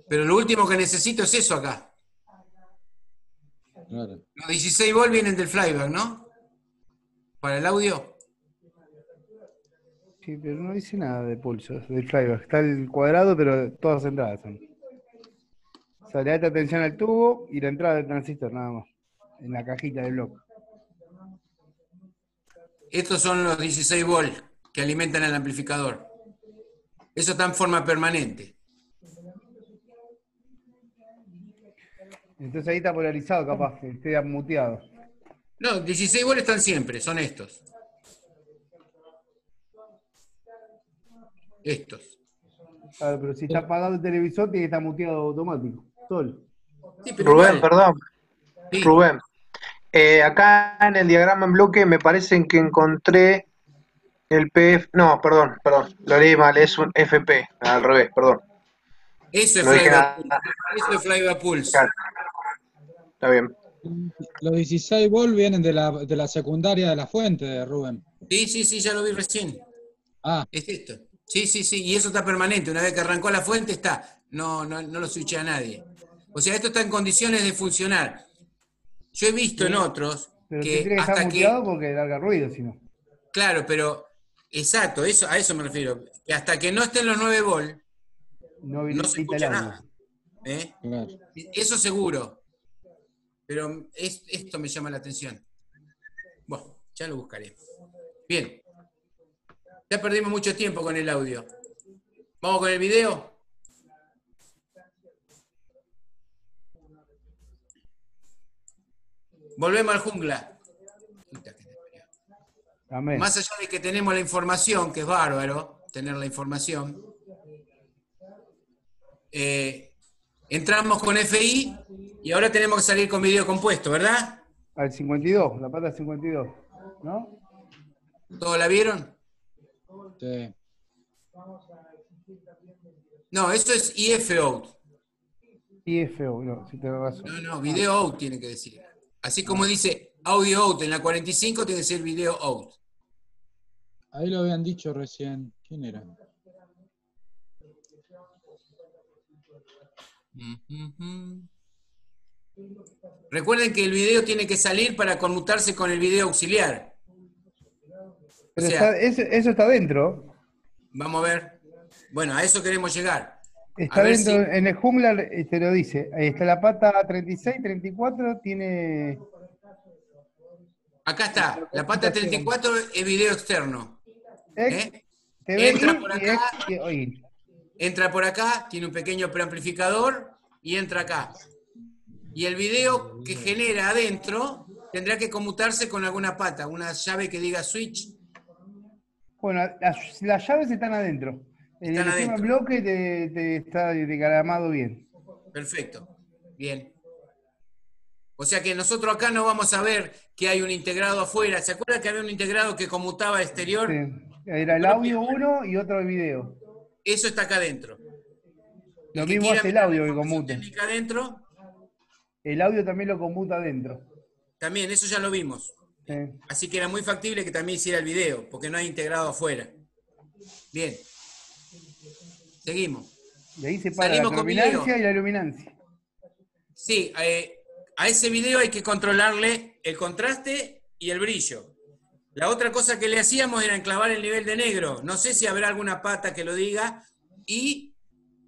[SPEAKER 2] Pero lo último que necesito es eso acá.
[SPEAKER 6] Claro.
[SPEAKER 2] Los 16 volt vienen del flyback, ¿no? Para el audio.
[SPEAKER 5] Sí, pero no dice nada de pulsos, del flyback. Está el cuadrado, pero todas entradas son. O sea, le tensión al tubo y la entrada del transistor, nada más. En la cajita del bloque.
[SPEAKER 2] Estos son los 16 volt que alimentan al amplificador. Eso está en forma permanente.
[SPEAKER 5] Entonces ahí está polarizado, capaz, que esté muteado.
[SPEAKER 2] No, 16 volt están siempre, son estos. Estos.
[SPEAKER 5] Claro, pero si está apagado el televisor, tiene que estar muteado automático.
[SPEAKER 2] Sí, pero
[SPEAKER 4] Rubén,
[SPEAKER 2] igual.
[SPEAKER 4] perdón.
[SPEAKER 2] Sí.
[SPEAKER 4] Rubén. Eh, acá en el diagrama en bloque me parece que encontré el PF. No, perdón, perdón. Lo leí mal, es un FP. Al revés, perdón.
[SPEAKER 2] Eso es
[SPEAKER 4] No nada.
[SPEAKER 2] Pulse. Eso es Flyby Pulse.
[SPEAKER 4] Claro. Está bien.
[SPEAKER 6] Los 16 volt vienen de la, de la secundaria de la fuente, Rubén.
[SPEAKER 2] Sí, sí, sí, ya lo vi recién.
[SPEAKER 6] Ah,
[SPEAKER 2] Es esto. Sí, sí, sí. Y eso está permanente. Una vez que arrancó la fuente, está. No, no, no lo switcha a nadie. O sea, esto está en condiciones de funcionar. Yo he visto en otros
[SPEAKER 5] Pero
[SPEAKER 2] que
[SPEAKER 5] que
[SPEAKER 2] hasta que.
[SPEAKER 5] porque larga ruido, si no.
[SPEAKER 2] Claro, pero. Exacto, eso, a eso me refiero. Que hasta que no estén los 9 volt,
[SPEAKER 5] No,
[SPEAKER 2] no se escucha nada. ¿eh?
[SPEAKER 6] claro.
[SPEAKER 2] Eso seguro. Pero es- esto me llama la atención. Bueno, ya lo buscaré. Bien. Ya perdimos mucho tiempo con el audio. ¿Vamos con el video? Volvemos al jungla.
[SPEAKER 5] Amén.
[SPEAKER 2] Más allá de que tenemos la información, que es bárbaro tener la información, eh, entramos con FI y ahora tenemos que salir con video compuesto, ¿verdad?
[SPEAKER 5] Al 52, la pata 52. ¿No?
[SPEAKER 2] ¿Todos la vieron? No, eso es IF out.
[SPEAKER 5] IFO, no, si tengo razón.
[SPEAKER 2] No, no, video out tiene que decir. Así como dice audio out en la 45, tiene que ser video out.
[SPEAKER 6] Ahí lo habían dicho recién. ¿Quién era?
[SPEAKER 2] Recuerden que el video tiene que salir para conmutarse con el video auxiliar.
[SPEAKER 5] Pero
[SPEAKER 2] o sea-
[SPEAKER 5] está- eso, eso está dentro.
[SPEAKER 2] Vamos a ver. Bueno, a eso queremos llegar.
[SPEAKER 5] Está
[SPEAKER 2] A
[SPEAKER 5] dentro,
[SPEAKER 2] si-
[SPEAKER 5] en el jungla eh, te lo dice. Ahí está la pata 36, 34, tiene.
[SPEAKER 2] Acá está. La pata 34 es video externo.
[SPEAKER 5] Ex,
[SPEAKER 2] ¿eh?
[SPEAKER 5] TV
[SPEAKER 2] Entra por acá.
[SPEAKER 5] ex.
[SPEAKER 2] Entra por acá, tiene un pequeño preamplificador y entra acá. Y el video que genera adentro tendrá que conmutarse con alguna pata, una llave que diga switch.
[SPEAKER 5] Bueno, las, las llaves están adentro. El
[SPEAKER 2] Están adentro.
[SPEAKER 5] bloque te, te está diagramado bien.
[SPEAKER 2] Perfecto. Bien. O sea que nosotros acá no vamos a ver que hay un integrado afuera. ¿Se acuerda que había un integrado que conmutaba exterior?
[SPEAKER 5] Sí. Era el audio uno y otro el video.
[SPEAKER 2] Eso está acá adentro.
[SPEAKER 5] Lo
[SPEAKER 2] El
[SPEAKER 5] mismo hace el audio que conmuta.
[SPEAKER 2] adentro,
[SPEAKER 5] El audio también lo conmuta adentro.
[SPEAKER 2] también, eso ya lo vimos.
[SPEAKER 5] Sí.
[SPEAKER 2] Así que era muy factible que también hiciera el video, porque no hay integrado afuera. Bien. Seguimos.
[SPEAKER 5] De ahí se para la
[SPEAKER 2] Salimos
[SPEAKER 5] luminancia y la luminancia.
[SPEAKER 2] Sí, eh, a ese video hay que controlarle el contraste y el brillo. La otra cosa que le hacíamos era enclavar el nivel de negro. No sé si habrá alguna pata que lo diga. Y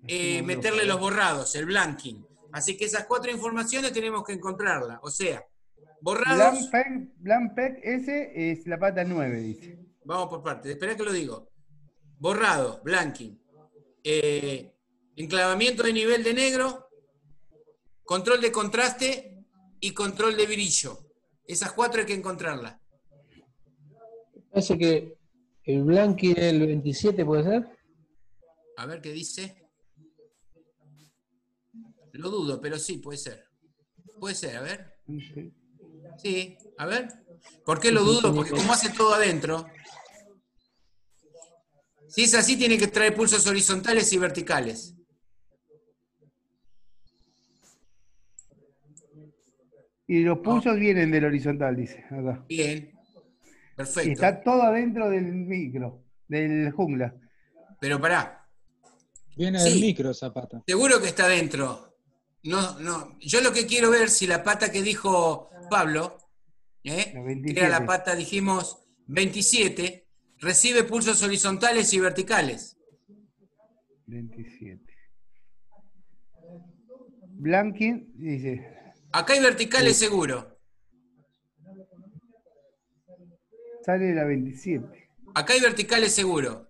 [SPEAKER 2] eh, meterle los borrados, el blanking. Así que esas cuatro informaciones tenemos que encontrarlas. O sea, borrados.
[SPEAKER 5] Blampec, ese es la pata 9, dice.
[SPEAKER 2] Vamos por partes. Espera que lo digo. Borrado, blanking. eh, enclavamiento de nivel de negro. Control de contraste y control de brillo. Esas cuatro hay que encontrarlas.
[SPEAKER 7] Parece que el Blanqui es el 27, ¿puede ser?
[SPEAKER 2] A ver qué dice. Lo dudo, pero sí, puede ser. Puede ser, a ver. Sí, a ver. ¿Por qué lo dudo? Porque como hace todo adentro. Si es así, tiene que traer pulsos horizontales y verticales.
[SPEAKER 5] Y los pulsos vienen del horizontal, dice acá.
[SPEAKER 2] Bien.
[SPEAKER 5] Y
[SPEAKER 2] Perfecto.
[SPEAKER 5] está todo adentro del micro, del jungla.
[SPEAKER 2] Pero pará,
[SPEAKER 6] Viene
[SPEAKER 2] Sí.
[SPEAKER 6] del micro Zapata.
[SPEAKER 2] seguro que está adentro. No, no. Yo lo que quiero ver si la pata que dijo Pablo, ¿eh?
[SPEAKER 5] La
[SPEAKER 2] que
[SPEAKER 5] 27.
[SPEAKER 2] era la pata, dijimos, 27, recibe pulsos horizontales y verticales.
[SPEAKER 5] 27. Blanking dice.
[SPEAKER 2] Acá hay verticales seguro.
[SPEAKER 5] Sale la 27.
[SPEAKER 2] Acá hay verticales seguro.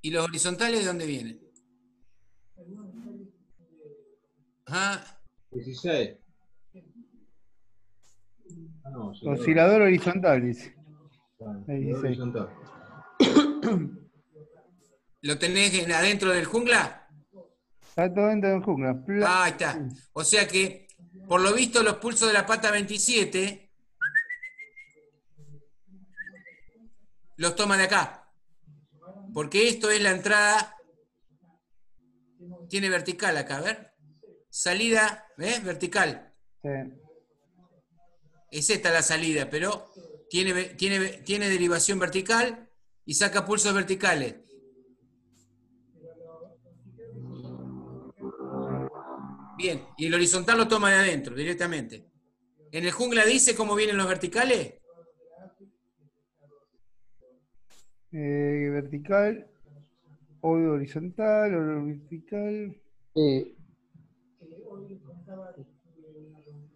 [SPEAKER 2] ¿Y los horizontales de dónde vienen? Ajá.
[SPEAKER 8] 16. No,
[SPEAKER 5] Oscilador horizontal, dice.
[SPEAKER 8] claro,
[SPEAKER 5] ahí dice.
[SPEAKER 8] horizontal.
[SPEAKER 2] ¿Lo tenés en- adentro del jungla?
[SPEAKER 5] Está todo dentro del jungla. Pla-
[SPEAKER 2] Ah, ahí está. O sea que, por lo visto, los pulsos de la pata 27 los toma de acá. Porque esto es la entrada. Tiene vertical acá, a ver. Salida, ¿ves? Vertical.
[SPEAKER 5] Sí.
[SPEAKER 2] Es esta la salida, pero tiene, tiene, tiene derivación vertical y saca pulsos verticales. Bien, y el horizontal lo toma de adentro, directamente. ¿En el jungla dice cómo vienen los verticales?
[SPEAKER 5] Eh, vertical, o horizontal, o vertical.
[SPEAKER 7] Eh,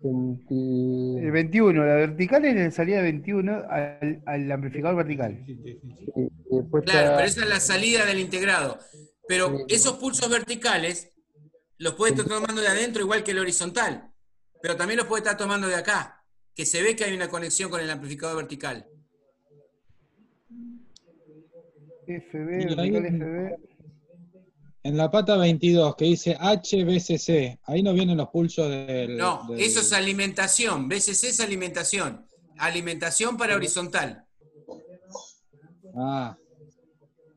[SPEAKER 7] 20
[SPEAKER 5] El 21, la vertical es la salida 21 al, al amplificador vertical.
[SPEAKER 7] después
[SPEAKER 2] Claro,
[SPEAKER 7] está-
[SPEAKER 2] pero esa es la salida del integrado. Pero esos pulsos verticales los puede estar tomando de adentro igual que el horizontal. Pero también los puede estar tomando de acá, que se ve que hay una conexión con el amplificador vertical.
[SPEAKER 5] FB, vertical FB.
[SPEAKER 6] En la pata 22, que dice HBCC, ahí no vienen los pulsos del...
[SPEAKER 2] No,
[SPEAKER 6] del-
[SPEAKER 2] eso es alimentación. BCC es alimentación. Alimentación para horizontal.
[SPEAKER 6] Ah,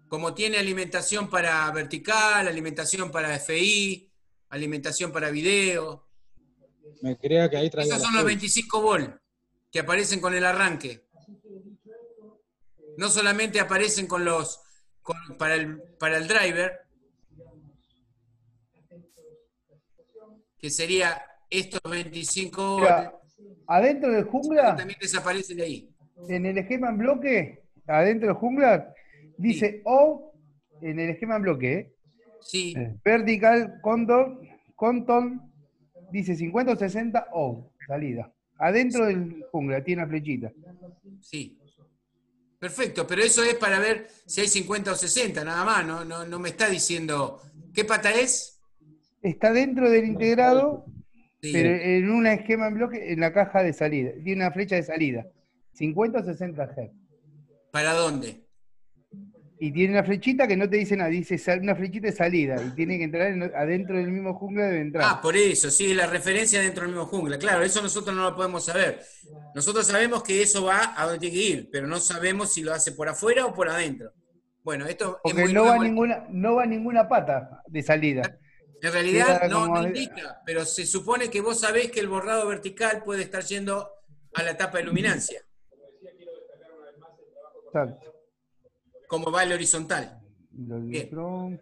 [SPEAKER 2] Como tiene alimentación para vertical, alimentación para FI, alimentación para video.
[SPEAKER 6] me creía que ahí traía
[SPEAKER 2] Esos son los
[SPEAKER 6] pulsos.
[SPEAKER 2] 25 volt que aparecen con el arranque. No solamente aparecen con los con- para, el, para el driver, que sería estos 25 volt,
[SPEAKER 5] Mira, adentro del jungla,
[SPEAKER 2] también desaparecen de ahí.
[SPEAKER 5] en el esquema en bloque, adentro del jungla, dice O en el esquema en bloque, ¿eh?
[SPEAKER 2] Sí,
[SPEAKER 5] Vertical, condor, conton, dice 50 o 60 O, salida. Adentro del jungla, tiene una flechita.
[SPEAKER 2] sí. Perfecto, pero eso es para ver si hay 50 o 60, nada más. No, no, no me está diciendo. ¿Qué pata es?
[SPEAKER 5] Está dentro del integrado,
[SPEAKER 2] Sí.
[SPEAKER 5] pero en un esquema en bloque, en la caja de salida. Tiene una flecha de salida. 50 o 60 Hz.
[SPEAKER 2] ¿Para dónde?
[SPEAKER 5] Y tiene una flechita que no te dice nada, dice una flechita de salida. Y tiene que entrar en- adentro del mismo jungla debe entrar.
[SPEAKER 2] Ah, por eso, sí, la referencia dentro del mismo jungla. Claro, eso nosotros no lo podemos saber. Nosotros sabemos que eso va a donde tiene que ir, pero no sabemos si lo hace por afuera o por adentro. Bueno, esto es
[SPEAKER 5] Porque
[SPEAKER 2] muy
[SPEAKER 5] no va, ninguna, no va ninguna pata de salida.
[SPEAKER 2] En realidad
[SPEAKER 5] queda
[SPEAKER 2] no,
[SPEAKER 5] como-
[SPEAKER 2] no indica, pero se supone que vos sabés que el borrado vertical puede estar yendo a la etapa de luminancia,
[SPEAKER 5] Exacto.
[SPEAKER 2] como va el horizontal.
[SPEAKER 5] Electrón.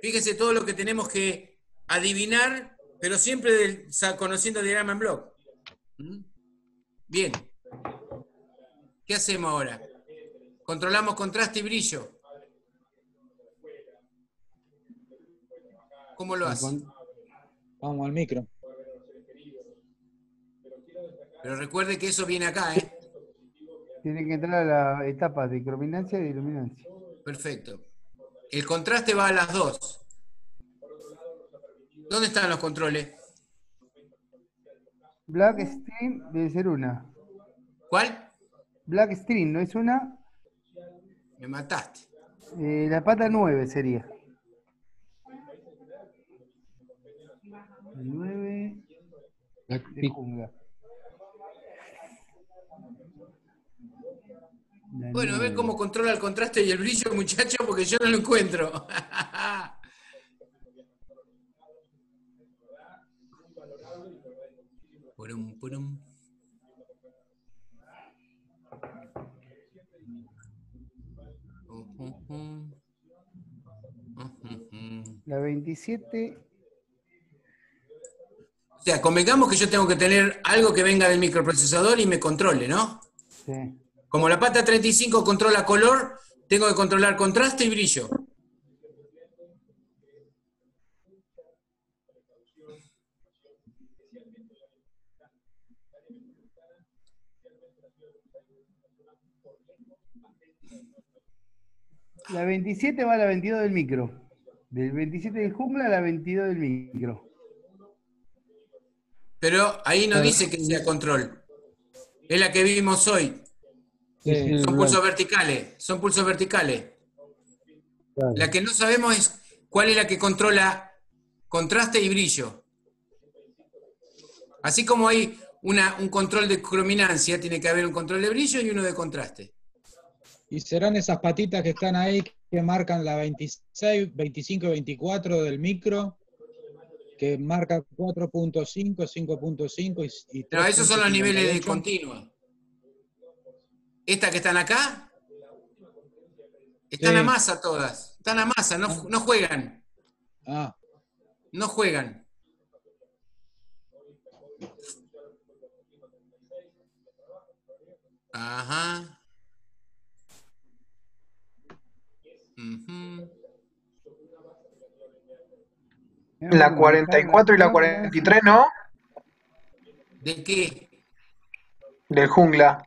[SPEAKER 2] Fíjense todo lo que tenemos que adivinar, pero siempre del- conociendo el diagrama en block. ¿Mm? Bien. ¿Qué hacemos ahora? Controlamos contraste y brillo. ¿Cómo lo hace?
[SPEAKER 6] Vamos al micro.
[SPEAKER 2] Pero recuerde que eso viene acá, ¿eh?
[SPEAKER 5] Tiene que entrar a la etapa de crominancia y de iluminancia.
[SPEAKER 2] Perfecto. El contraste va a las dos. ¿Dónde están los controles?
[SPEAKER 5] Black Stream debe ser una.
[SPEAKER 2] ¿Cuál?
[SPEAKER 5] Black Stream no es una.
[SPEAKER 2] Me mataste.
[SPEAKER 5] Eh, la pata 9 sería. El 9 de jungla. La
[SPEAKER 2] Bueno, a ver cómo controla el contraste y el brillo, muchacho, porque yo no lo encuentro. Purum, purum.
[SPEAKER 5] La 27.
[SPEAKER 2] O sea, convengamos que yo tengo que tener algo que venga del microprocesador y me controle, ¿no?
[SPEAKER 5] Sí.
[SPEAKER 2] Como la pata 35 controla color, tengo que controlar contraste y brillo.
[SPEAKER 5] La 27 va a la 22 del micro. Del 27 del jungla a la 22 del micro.
[SPEAKER 2] Pero ahí no dice que sea control. Es la que vimos hoy. Son
[SPEAKER 7] blanco.
[SPEAKER 2] pulsos verticales. Son pulsos verticales.
[SPEAKER 7] Claro.
[SPEAKER 2] La que no sabemos es cuál es la que controla contraste y brillo. Así como hay una- un control de crominancia, tiene que haber un control de brillo y uno de contraste.
[SPEAKER 6] Y serán esas patitas que están ahí que marcan la 26, 25 y 24 del micro, que marca 4.5, 5.5 y, y
[SPEAKER 2] No, esos son los niveles de
[SPEAKER 6] 3.58.
[SPEAKER 2] continua. Estas que están acá, están
[SPEAKER 6] Sí.
[SPEAKER 2] a masa todas. Están a masa, no, no juegan.
[SPEAKER 6] Ah,
[SPEAKER 2] No juegan. Ajá. Ujú.
[SPEAKER 4] La 44 y la 43, ¿no?
[SPEAKER 2] ¿De qué?
[SPEAKER 4] Del jungla.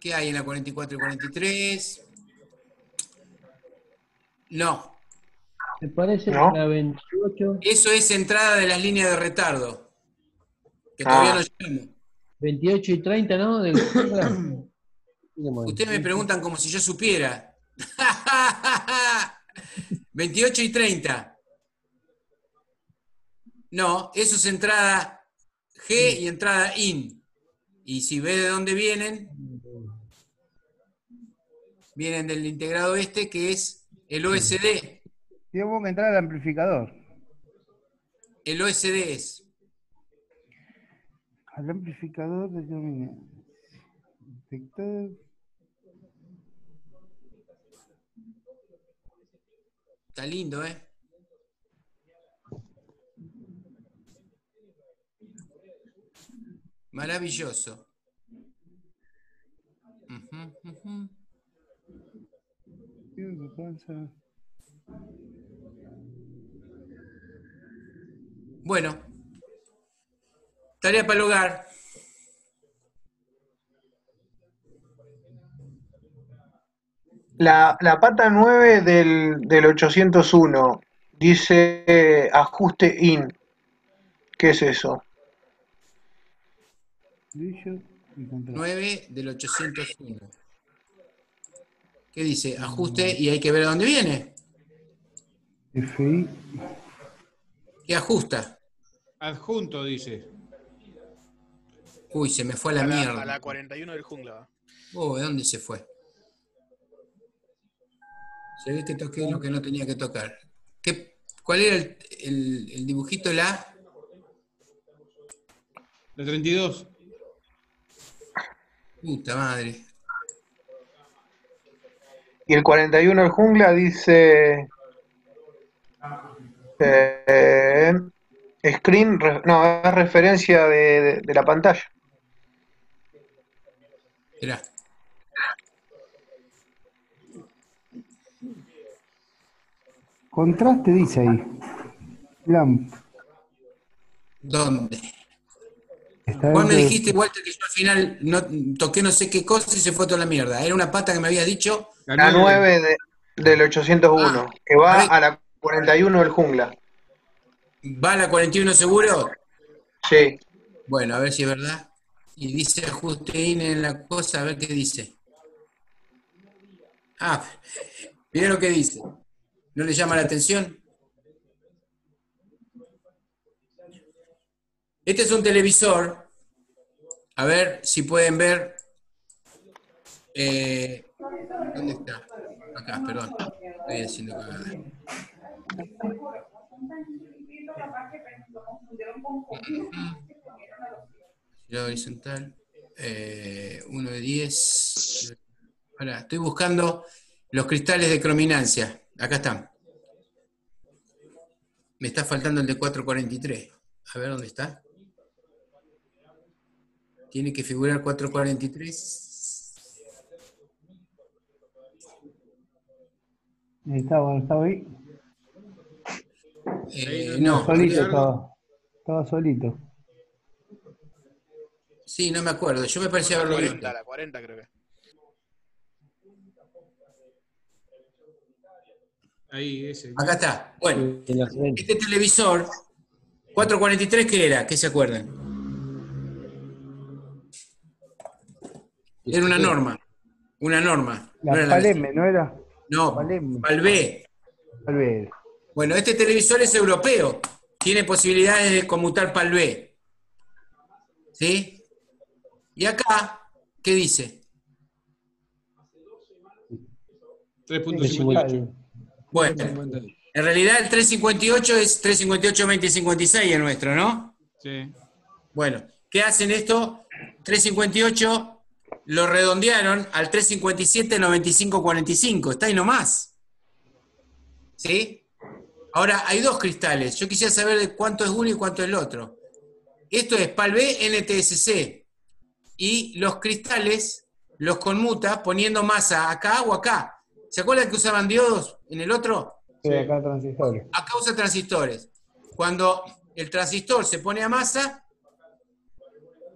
[SPEAKER 2] ¿Qué hay en la 44 y 43? No,
[SPEAKER 7] Me parece
[SPEAKER 4] ¿No?
[SPEAKER 7] que la 28,
[SPEAKER 2] eso es entrada de las líneas de retardo. Que
[SPEAKER 4] Ah.
[SPEAKER 2] todavía no llegamos.
[SPEAKER 7] 28 y 30, ¿no? Del jungla.
[SPEAKER 2] Ustedes me
[SPEAKER 7] 28.
[SPEAKER 2] preguntan como si yo supiera. 28 y 30. No, eso es entrada G y entrada IN. Y si ve de dónde vienen, vienen del integrado este que es el OSD.
[SPEAKER 5] Tengo que entrar al amplificador.
[SPEAKER 2] El OSD es.
[SPEAKER 5] Al amplificador determina. Detector.
[SPEAKER 2] Está lindo, ¿eh? Maravilloso. Bueno, tarea para el hogar.
[SPEAKER 4] La, la pata 9 del, del 801 dice eh, ajuste in. ¿Qué es eso?
[SPEAKER 5] Brillo y contraste.
[SPEAKER 2] 9 del 801. ¿Qué dice? Ajuste y hay que ver a dónde viene.
[SPEAKER 5] FI.
[SPEAKER 2] ¿Qué ajusta?
[SPEAKER 3] Adjunto, dice.
[SPEAKER 2] Uy, se me fue a la
[SPEAKER 1] a, la, a
[SPEAKER 2] mierda.
[SPEAKER 1] la 41 del jungla. va.
[SPEAKER 2] Oh, ¿de dónde se fue? Se ve que toqué lo que no tenía que tocar. ¿Qué, ¿Cuál era el, el- el dibujito la?
[SPEAKER 3] La 32.
[SPEAKER 2] Puta madre.
[SPEAKER 4] Y el 41 del jungla dice eh, screen, re- no, es referencia de, de- de la pantalla.
[SPEAKER 2] Esperá.
[SPEAKER 5] Contraste dice ahí. Lamp.
[SPEAKER 2] ¿Dónde?
[SPEAKER 5] Está
[SPEAKER 2] Vos me dijiste, Walter, que yo al final no, toqué no sé qué cosa y se fue toda la mierda. Era una pata que me habías dicho.
[SPEAKER 4] La 9 de- del 801,
[SPEAKER 2] Ah,
[SPEAKER 4] que va
[SPEAKER 2] ahí.
[SPEAKER 4] a la 41 del jungla.
[SPEAKER 2] ¿Va a la 41 seguro?
[SPEAKER 4] Sí,
[SPEAKER 2] Bueno, a ver si es verdad. Y dice ajuste in en la cosa, a ver qué dice. Ah, ¿vieron qué dice? ¿No le llama la atención? Este es un televisor. A ver si pueden ver. eh, ¿Dónde está? Acá, perdón. Estoy haciendo cagada. Horizontal. eh, uno de 10. Ahora, estoy buscando los cristales de crominancia. Acá están. Me está faltando el de 443. A ver dónde está. Tiene que figurar 443.
[SPEAKER 5] Ahí estaba, estaba ahí.
[SPEAKER 2] Eh, no,
[SPEAKER 5] solito estaba. Estaba solito.
[SPEAKER 2] sí, no me acuerdo. Yo me parecía haberlo visto.
[SPEAKER 1] 40, la 40 creo que.
[SPEAKER 3] Ahí, ese.
[SPEAKER 2] Acá está. Bueno,
[SPEAKER 7] En la 30.
[SPEAKER 2] este televisor, 443, ¿qué era? ¿Qué se acuerdan? Era una norma. Una norma.
[SPEAKER 5] La
[SPEAKER 2] no era la
[SPEAKER 5] ¿no era?
[SPEAKER 2] No. Palvé. Bueno, este televisor es europeo. Tiene posibilidades de conmutar Palvé. ¿Sí? Y acá, ¿qué dice?
[SPEAKER 3] 3.58.
[SPEAKER 2] Bueno, en realidad el 358 es 358 2056 el nuestro, ¿no?
[SPEAKER 3] Sí.
[SPEAKER 2] Bueno, ¿qué hacen esto? 358 lo redondearon al 357 9545. Está ahí nomás. ¿Sí? Ahora, hay dos cristales. Yo quisiera saber de cuánto es uno y cuánto es el otro. Esto es PAL-B NTSC. Y los cristales los conmuta poniendo masa acá o acá. ¿Se acuerdan que usaban diodos en el otro?
[SPEAKER 5] Sí, acá transistores.
[SPEAKER 2] Acá usa transistores. Cuando el transistor se pone a masa,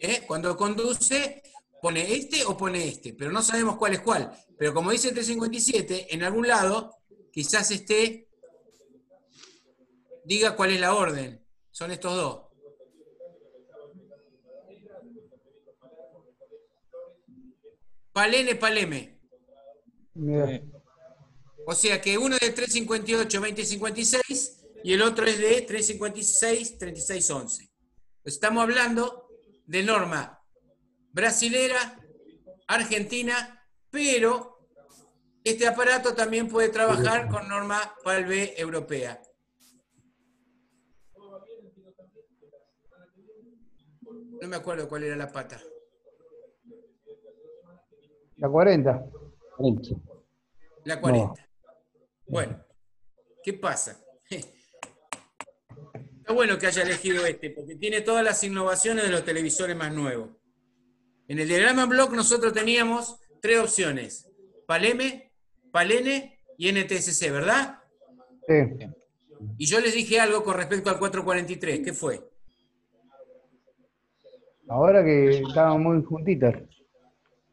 [SPEAKER 2] ¿eh? cuando conduce, pone este o pone este, pero no sabemos cuál es cuál. Pero como dice el 357, en algún lado quizás esté, diga cuál es la orden. Son estos dos. Palene, paleme.
[SPEAKER 5] Mira,
[SPEAKER 2] O sea que uno es de 358, 2056 y el otro es de 356, 3611. Estamos hablando de norma brasilera, argentina, pero este aparato también puede trabajar con norma PAL-B europea. No me acuerdo cuál era la pata.
[SPEAKER 5] La 40.
[SPEAKER 2] La 40. Bueno, ¿qué pasa? Está bueno que haya elegido este, porque tiene todas las innovaciones de los televisores más nuevos. En el diagrama en block nosotros teníamos tres opciones. Paleme, Palene y NTSC, ¿verdad?
[SPEAKER 5] Sí.
[SPEAKER 2] Y yo les dije algo con respecto al 443. ¿Qué fue?
[SPEAKER 5] Ahora que estaban muy juntitas.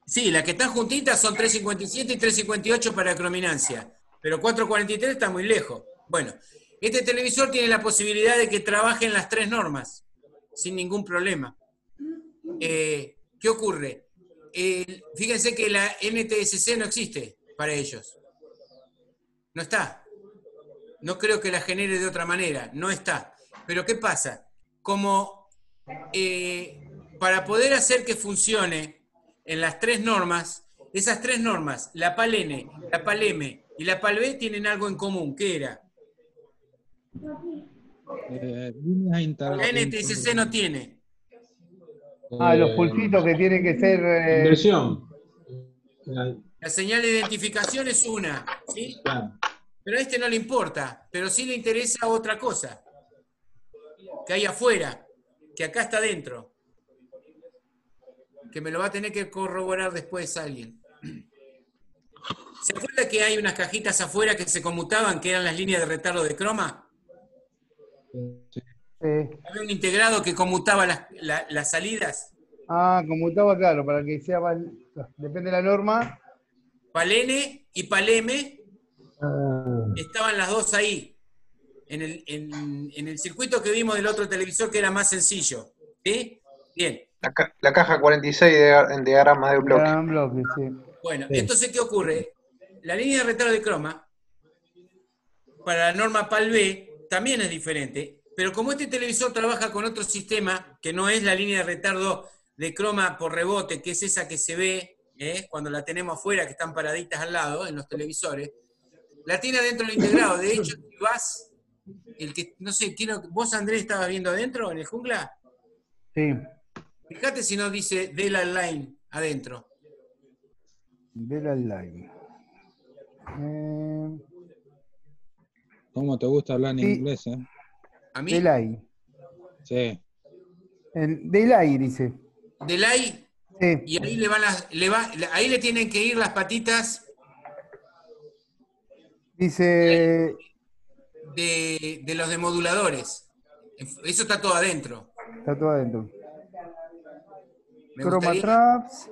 [SPEAKER 2] Sí, las que están juntitas son 357 y 358 para crominancia, pero 443 está muy lejos. Bueno, este televisor tiene la posibilidad de que trabaje en las tres normas, sin ningún problema. Eh, ¿Qué ocurre? El- fíjense que la NTSC no existe para ellos. No está. No creo que la genere de otra manera, no está. Pero ¿qué pasa? Como eh, para poder hacer que funcione en las tres normas, esas tres normas, la PAL-N, la PAL-M y la PAL-B tienen algo en común. ¿Qué era?
[SPEAKER 6] Eh,
[SPEAKER 2] La NTSC no tiene.
[SPEAKER 5] Ah, los
[SPEAKER 8] Eh,
[SPEAKER 5] pulsitos que tienen que ser. eh,
[SPEAKER 8] Inversión. La-
[SPEAKER 2] La señal de identificación es una, ¿sí?
[SPEAKER 8] claro.
[SPEAKER 2] Pero a este no le importa, pero sí le interesa otra cosa. Que hay afuera, que acá está dentro. Que me lo va a tener que corroborar después alguien. ¿Se acuerda que hay unas cajitas afuera que se conmutaban, que eran las líneas de retardo de croma?
[SPEAKER 5] sí.
[SPEAKER 2] Había un integrado que conmutaba las, la- las salidas.
[SPEAKER 5] Ah, como estaba claro, para que sea. Depende de la norma.
[SPEAKER 2] Palene y Paleme
[SPEAKER 7] Ah,
[SPEAKER 2] estaban las dos ahí, en el, en- en el circuito que vimos del otro televisor que era más sencillo. ¿Sí? Bien.
[SPEAKER 4] La, ca- la caja 46 de, en diagramas de bloque.
[SPEAKER 5] Gran bloque, sí.
[SPEAKER 2] Bueno,
[SPEAKER 7] Sí.
[SPEAKER 2] entonces, ¿qué ocurre? La línea de retardo de croma, para la norma PAL-B, también es diferente, pero como este televisor trabaja con otro sistema, que no es la línea de retardo de croma por rebote, que es esa que se ve ¿eh? cuando la tenemos afuera, que están paraditas al lado en los televisores, la tiene adentro del integrado. De hecho, si vas, el que, no sé, quiero, ¿vos Andrés estabas viendo adentro en el jungla?
[SPEAKER 5] Sí.
[SPEAKER 2] Fíjate si no dice Dela Line adentro.
[SPEAKER 5] Vela Line. Eh,
[SPEAKER 6] ¿Cómo te gusta hablar en
[SPEAKER 5] Sí.
[SPEAKER 6] inglés? eh?
[SPEAKER 2] A mí,
[SPEAKER 5] Delay.
[SPEAKER 6] Sí.
[SPEAKER 5] El Delay dice.
[SPEAKER 2] Delay
[SPEAKER 5] Sí.
[SPEAKER 2] Y ahí le van las, le va, ahí le tienen que ir las patitas
[SPEAKER 5] Dice.
[SPEAKER 2] de, de los demoduladores. Eso está todo adentro.
[SPEAKER 5] Está todo adentro.
[SPEAKER 2] Me
[SPEAKER 5] Chroma
[SPEAKER 2] gustaría-
[SPEAKER 5] Traps.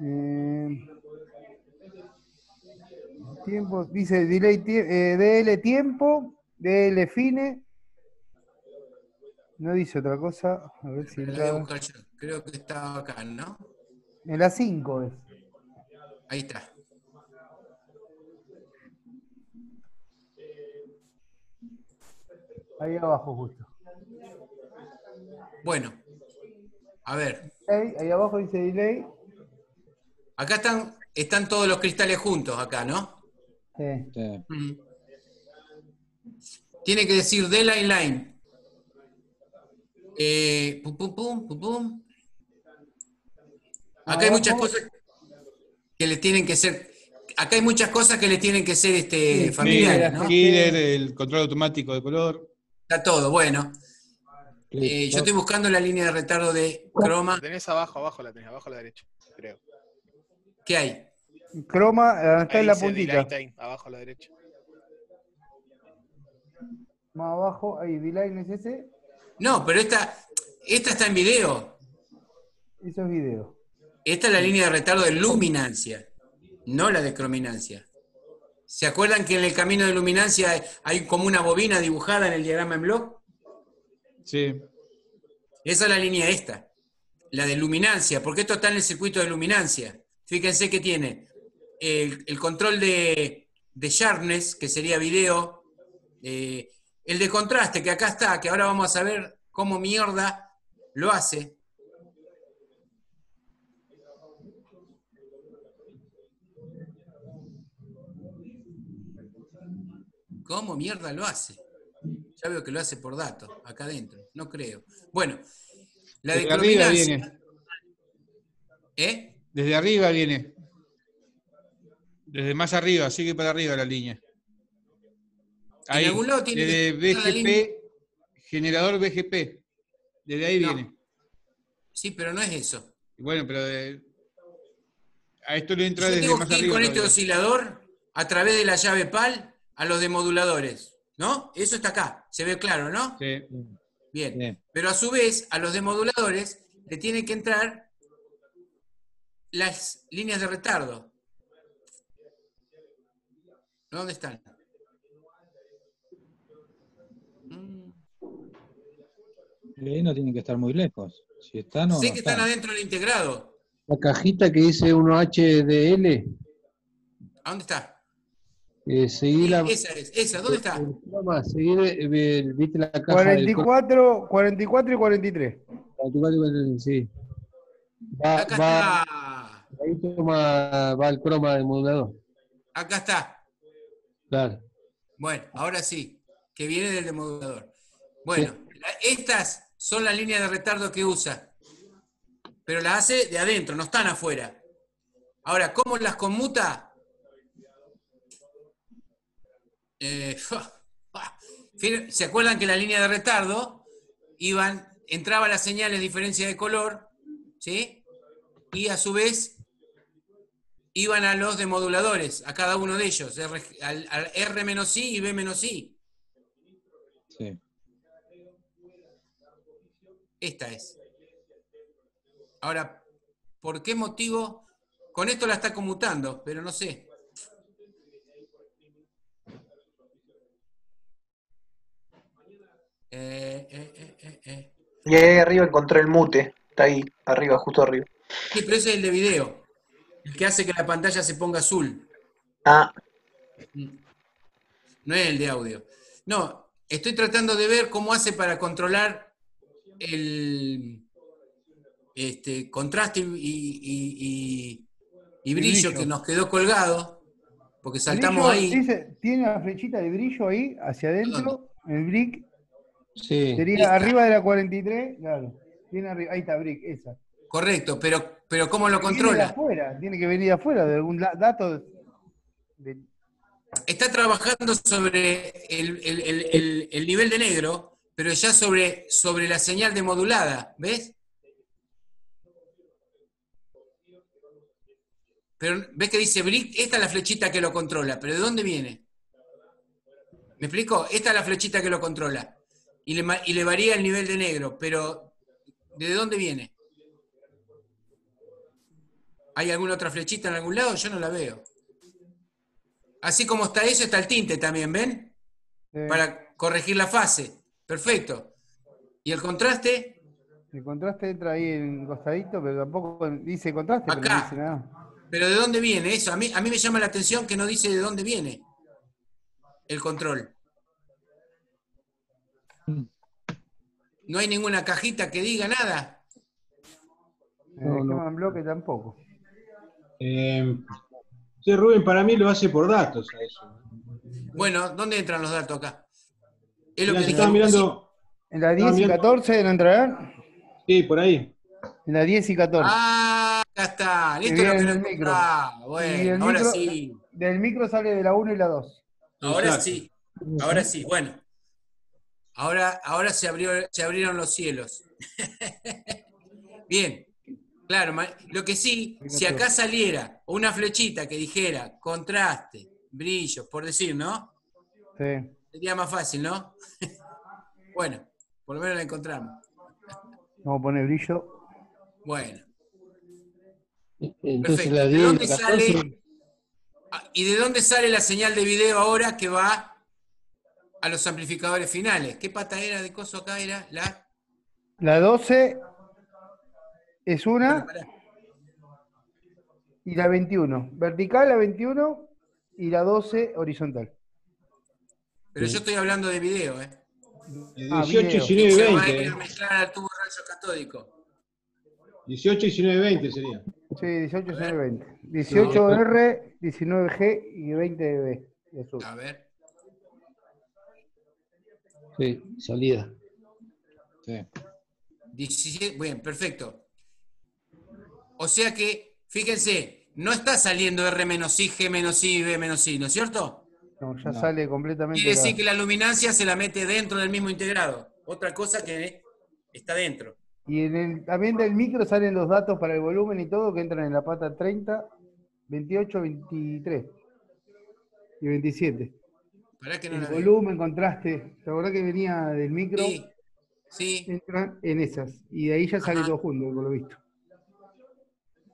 [SPEAKER 5] Eh, tiempo, dice delay, tie- eh, DL tiempo, de Lefine. No dice otra cosa. A ver si
[SPEAKER 2] Creo que está acá, ¿no?
[SPEAKER 5] En la 5 es.
[SPEAKER 2] Ahí está.
[SPEAKER 5] Ahí abajo justo.
[SPEAKER 2] Bueno, a ver.
[SPEAKER 5] Ahí, abajo dice delay.
[SPEAKER 2] Acá están, están todos los cristales juntos, acá, ¿no?
[SPEAKER 5] Sí.
[SPEAKER 6] sí.
[SPEAKER 2] Mm. Tiene que decir de line line. Eh, pum, pum, pum, pum, pum. Acá hay muchas cosas que le tienen que ser. Acá hay muchas cosas que le tienen que ser este, familiares, ¿no?
[SPEAKER 3] Killer, el control automático de color.
[SPEAKER 2] Está todo, bueno. Eh, yo estoy buscando la línea de retardo de croma.
[SPEAKER 1] La tenés abajo, abajo la tenés, abajo a la derecha, creo.
[SPEAKER 2] ¿Qué hay?
[SPEAKER 5] Croma, está
[SPEAKER 1] Ahí
[SPEAKER 5] en la puntita.
[SPEAKER 1] abajo a la derecha.
[SPEAKER 5] Más abajo, ahí, delay es ese.
[SPEAKER 2] No, pero esta, esta está en video.
[SPEAKER 5] Eso es video.
[SPEAKER 2] Esta es la línea de retardo de luminancia, no la de crominancia. ¿Se acuerdan que en el camino de luminancia hay- hay como una bobina dibujada en el diagrama en bloc?
[SPEAKER 3] Sí.
[SPEAKER 2] Esa es la línea esta, la de luminancia, porque esto está en el circuito de luminancia. Fíjense que tiene el, el control de, de sharpness, que sería video, eh, el de contraste, que acá está, que ahora vamos a ver cómo mierda lo hace. ¿Cómo mierda lo hace? Ya veo que lo hace por datos, acá adentro. No creo. Bueno, la de
[SPEAKER 3] Desde arriba viene.
[SPEAKER 2] ¿Eh?
[SPEAKER 3] Desde arriba viene. Desde más arriba, sigue para arriba la línea. Ahí,
[SPEAKER 2] algún lado tiene que.
[SPEAKER 3] BGP, generador BGP. Desde ahí
[SPEAKER 2] No.
[SPEAKER 3] viene.
[SPEAKER 2] Sí, pero no es eso.
[SPEAKER 3] Bueno, pero de- a esto le entra
[SPEAKER 2] Yo
[SPEAKER 3] desde
[SPEAKER 2] tengo
[SPEAKER 3] más
[SPEAKER 2] que ir
[SPEAKER 3] arriba.
[SPEAKER 2] con este oscilador a través de la llave PAL a los demoduladores, ¿no? Eso está acá, se ve claro, ¿no?
[SPEAKER 3] Sí.
[SPEAKER 2] Bien. Pero a su vez, a los demoduladores le tienen que entrar las líneas de retardo. ¿Dónde están?
[SPEAKER 6] Y ahí no tienen que estar muy lejos. Si están o
[SPEAKER 2] sé
[SPEAKER 6] no
[SPEAKER 2] que están
[SPEAKER 6] están.
[SPEAKER 2] adentro del integrado.
[SPEAKER 7] La cajita que dice 1HDL,
[SPEAKER 2] ¿A dónde está?
[SPEAKER 7] eh, seguí la.
[SPEAKER 2] Esa es, esa, ¿dónde está?
[SPEAKER 7] seguí, eh, viste la caja del
[SPEAKER 5] 44, 44 y 43.
[SPEAKER 7] 44, sí. Va,
[SPEAKER 2] Acá
[SPEAKER 7] va,
[SPEAKER 2] está.
[SPEAKER 7] ahí toma, va el croma del modulador.
[SPEAKER 2] Acá está.
[SPEAKER 7] Claro.
[SPEAKER 2] Bueno, ahora sí, que viene del demodulador. Bueno, estas son las líneas de retardo que usa, pero las hace de adentro, no están afuera. Ahora, ¿cómo las conmuta? Eh, ¿Se acuerdan que la línea de retardo iban, entraba las señales de diferencia de color, ¿sí? Y a su vez iban a los demoduladores, a cada uno de ellos, R-I y B-I.
[SPEAKER 6] Sí.
[SPEAKER 2] Esta es. Ahora, ¿por qué motivo? Con esto la está conmutando, pero no sé. Eh, eh, eh.
[SPEAKER 4] Y ahí arriba encontré el mute. Está ahí, arriba, justo arriba.
[SPEAKER 2] Sí, pero ese es el de video. El que hace que la pantalla se ponga azul.
[SPEAKER 4] Ah,
[SPEAKER 2] No es el de audio. No, estoy tratando de ver cómo hace para controlar el este, contraste y, y- y- y brillo,
[SPEAKER 5] brillo.
[SPEAKER 2] que nos quedó colgado, porque saltamos
[SPEAKER 5] Brillo,
[SPEAKER 2] ahí.
[SPEAKER 5] dice- tiene una flechita de brillo ahí, hacia adentro, el brick.
[SPEAKER 7] Sí.
[SPEAKER 5] Sería arriba de la 43, claro. Tiene arriba, ahí está brick, esa.
[SPEAKER 2] Correcto, pero, pero ¿cómo lo
[SPEAKER 5] Viene de
[SPEAKER 2] controla?
[SPEAKER 5] afuera, tiene que venir de afuera, de algún dato. de-
[SPEAKER 2] Está trabajando sobre el, el- el- el- el nivel de negro, pero ya sobre, sobre la señal de modulada, ¿ves? Pero ves que dice Brick, esta es la flechita que lo controla, pero ¿de dónde viene? ¿Me explico? Esta es la flechita que lo controla. Y le, y le varía el nivel de negro, pero ¿de dónde viene? ¿Hay alguna otra flechita en algún lado? Yo no la veo. Así como está eso, está el tinte también, ¿ven? Para corregir la fase. Perfecto. ¿Y el contraste?
[SPEAKER 5] El contraste entra ahí en costadito, pero tampoco dice contraste, pero no
[SPEAKER 2] Acá.
[SPEAKER 5] dice nada.
[SPEAKER 2] ¿Pero de dónde viene eso? A mí, a mí me llama la atención que no dice de dónde viene el control. No hay ninguna cajita que diga nada.
[SPEAKER 5] El esquema en bloque tampoco.
[SPEAKER 8] Eh, sí, Rubén para mí lo hace por datos a eso.
[SPEAKER 2] Bueno, ¿dónde entran los datos acá? Es lo
[SPEAKER 8] Mirá,
[SPEAKER 2] que
[SPEAKER 8] estaba mirando,
[SPEAKER 5] En la 10 y
[SPEAKER 8] mirando.
[SPEAKER 5] 14 no entrarán.
[SPEAKER 8] sí, por ahí.
[SPEAKER 5] En la 10 y 14.
[SPEAKER 2] Ah, acá está. Listo lo que
[SPEAKER 5] en
[SPEAKER 2] no
[SPEAKER 5] el micro. el
[SPEAKER 2] Bueno, ahora
[SPEAKER 5] micro-
[SPEAKER 2] sí.
[SPEAKER 5] Del micro sale de la 1 y la 2.
[SPEAKER 2] Ahora
[SPEAKER 8] Exacto.
[SPEAKER 2] sí. Ahora sí. Bueno. Ahora, ahora se, abrió, se abrieron los cielos. Bien. Claro, lo que sí, si acá saliera una flechita que dijera contraste, brillo, por decir, ¿no?
[SPEAKER 5] Sí.
[SPEAKER 2] Sería más fácil, ¿no? bueno, por lo menos la encontramos.
[SPEAKER 5] Vamos a poner brillo.
[SPEAKER 2] Bueno.
[SPEAKER 7] Entonces
[SPEAKER 2] Perfecto.
[SPEAKER 7] la
[SPEAKER 2] ¿De
[SPEAKER 7] 10 y
[SPEAKER 2] dónde
[SPEAKER 7] la
[SPEAKER 2] sale?
[SPEAKER 7] 14,
[SPEAKER 2] Ah, ¿Y de dónde sale la señal de video ahora que va a los amplificadores finales? ¿Qué pata era de coso acá? Era la.
[SPEAKER 5] La 12 es una y la 21. Vertical la 21 y la 12 horizontal.
[SPEAKER 2] Pero yo estoy hablando de video, ¿eh?
[SPEAKER 8] Eh,
[SPEAKER 5] Ah,
[SPEAKER 8] 18,
[SPEAKER 5] video.
[SPEAKER 8] 19,
[SPEAKER 2] Se va a
[SPEAKER 8] 20.
[SPEAKER 2] ir a mezclar al tubo rayo catódico.
[SPEAKER 8] 18, 19, 20 sería.
[SPEAKER 5] Sí, 18, 19, 20. 18R, 19G y 20B. de azul.
[SPEAKER 2] A ver.
[SPEAKER 7] sí, salida.
[SPEAKER 6] Sí.
[SPEAKER 2] 17, bien, perfecto. O sea que, fíjense, no está saliendo R menos I, G menos I, B menos I, ¿no es cierto?
[SPEAKER 5] No, ya
[SPEAKER 6] No.
[SPEAKER 5] sale completamente.
[SPEAKER 2] Quiere
[SPEAKER 5] la-
[SPEAKER 2] decir que la luminancia se la mete dentro del mismo integrado. Otra cosa que está dentro.
[SPEAKER 5] Y en el, también del micro salen los datos para el volumen y todo que entran en la pata 30, 28, 23 y 27.
[SPEAKER 2] ¿Para que no
[SPEAKER 5] El
[SPEAKER 2] la
[SPEAKER 5] volumen, contraste. ¿Te acordás que venía del micro?
[SPEAKER 2] Sí, sí.
[SPEAKER 5] Entran en esas. Y de ahí ya sale
[SPEAKER 2] Ajá.
[SPEAKER 5] todo junto, por lo visto.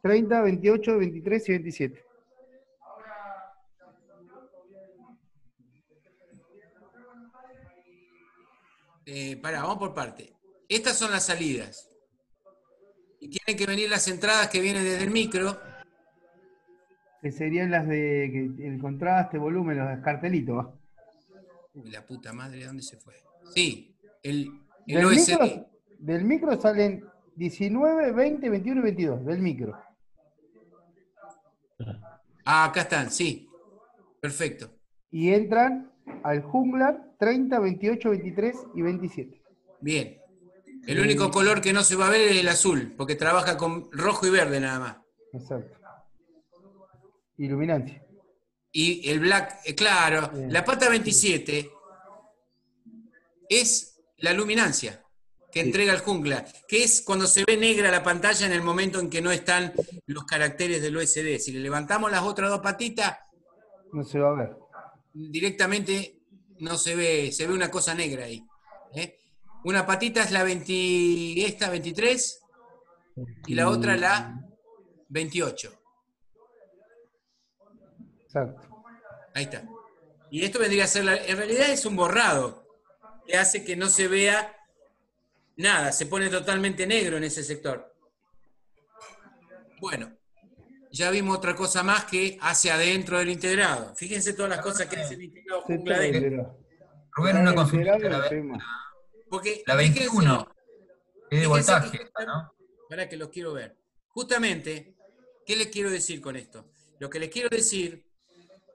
[SPEAKER 5] 30, 28, 23 y 27.
[SPEAKER 2] Eh, pará, vamos por parte. Estas son las salidas. Y tienen que venir las entradas que vienen desde el micro.
[SPEAKER 5] Que serían las de que el contraste, volumen, los cartelitos.
[SPEAKER 2] Uy, la puta madre, ¿dónde se fue? Sí, el, el
[SPEAKER 5] Del
[SPEAKER 2] OSD.
[SPEAKER 5] micro, del micro salen 19, 20, 21 y 22. Del micro.
[SPEAKER 2] Ah, acá están, sí. Perfecto.
[SPEAKER 5] Y entran al junglar 30, 28, 23 y 27.
[SPEAKER 2] Bien. El único color que no se va a ver es el azul, porque trabaja con rojo y verde nada más.
[SPEAKER 5] Exacto. Iluminancia.
[SPEAKER 2] Y el black, eh, claro,
[SPEAKER 5] Bien.
[SPEAKER 2] la pata 27 es la luminancia que entrega el jungla, que es cuando se ve negra la pantalla en el momento en que no están los caracteres del USD. Si le levantamos las otras dos patitas,
[SPEAKER 5] No se va a ver.
[SPEAKER 2] Directamente no se ve, se ve una cosa negra ahí. ¿eh? Una patita es la 20, esta 23 y la otra la 28.
[SPEAKER 5] Exacto.
[SPEAKER 2] Ahí está. Y esto vendría a ser, la- en realidad es un borrado que hace que no se vea nada, se pone totalmente negro en ese sector. Bueno, ya vimos otra cosa más que hace adentro del integrado. Fíjense todas las cosas que hace el integrado jungla
[SPEAKER 5] enterado.
[SPEAKER 9] Rubén, una
[SPEAKER 5] Está
[SPEAKER 9] consulta. La.
[SPEAKER 2] Porque,
[SPEAKER 9] la
[SPEAKER 2] fíjense-
[SPEAKER 9] 21. ¿Qué de voltaje
[SPEAKER 2] que-
[SPEAKER 9] no?
[SPEAKER 2] Para que los quiero ver. Justamente, ¿qué les quiero decir con esto? Lo que les quiero decir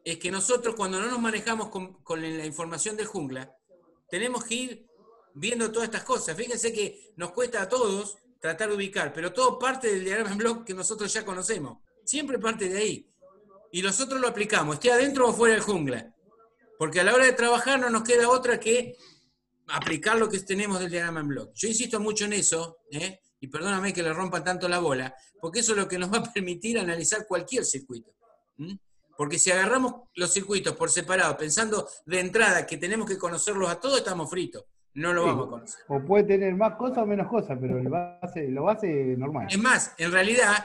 [SPEAKER 2] es que nosotros cuando no nos manejamos con, con la información del jungla, tenemos que ir viendo todas estas cosas. Fíjense que nos cuesta a todos tratar de ubicar, pero todo parte del diagrama en bloque que nosotros ya conocemos. Siempre parte de ahí. Y nosotros lo aplicamos, esté adentro o fuera del jungla. Porque a la hora de trabajar no nos queda otra que aplicar lo que tenemos del diagrama en bloque. Yo insisto mucho en eso, ¿eh? y perdóname que le rompa tanto la bola, porque eso es lo que nos va a permitir analizar cualquier circuito. Porque si agarramos los circuitos por separado, pensando de entrada que tenemos que conocerlos a todos, estamos fritos. No lo
[SPEAKER 5] Sí.
[SPEAKER 2] vamos a conocer.
[SPEAKER 5] O puede tener más cosas o menos cosas, pero el base, lo base normal.
[SPEAKER 2] Es más, en realidad,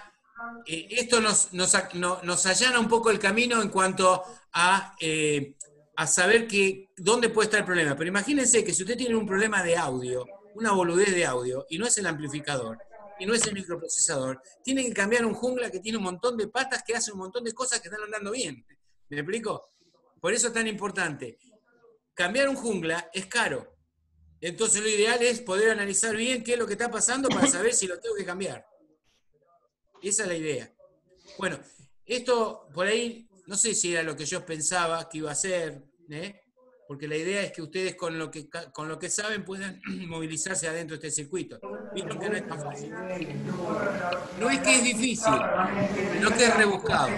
[SPEAKER 2] eh, esto nos, allana un poco el camino en cuanto a, eh, a saber que, dónde puede estar el problema. Pero imagínense que si usted tiene un problema de audio, una boludez de audio, y no es el amplificador, y no es el microprocesador, tiene que cambiar un jungla que tiene un montón de patas que hace un montón de cosas que están andando bien. ¿Me explico? Por eso es tan importante. Cambiar un jungla es caro. Entonces lo ideal es poder analizar bien qué es lo que está pasando para saber si lo tengo que cambiar. Esa es la idea. Bueno, esto por ahí, no sé si era lo que yo pensaba que iba a ser, ¿eh? porque la idea es que ustedes con lo que, con lo que saben puedan movilizarse adentro de este circuito. Vieron que no es tan fácil. No es que es difícil, no que es rebuscado.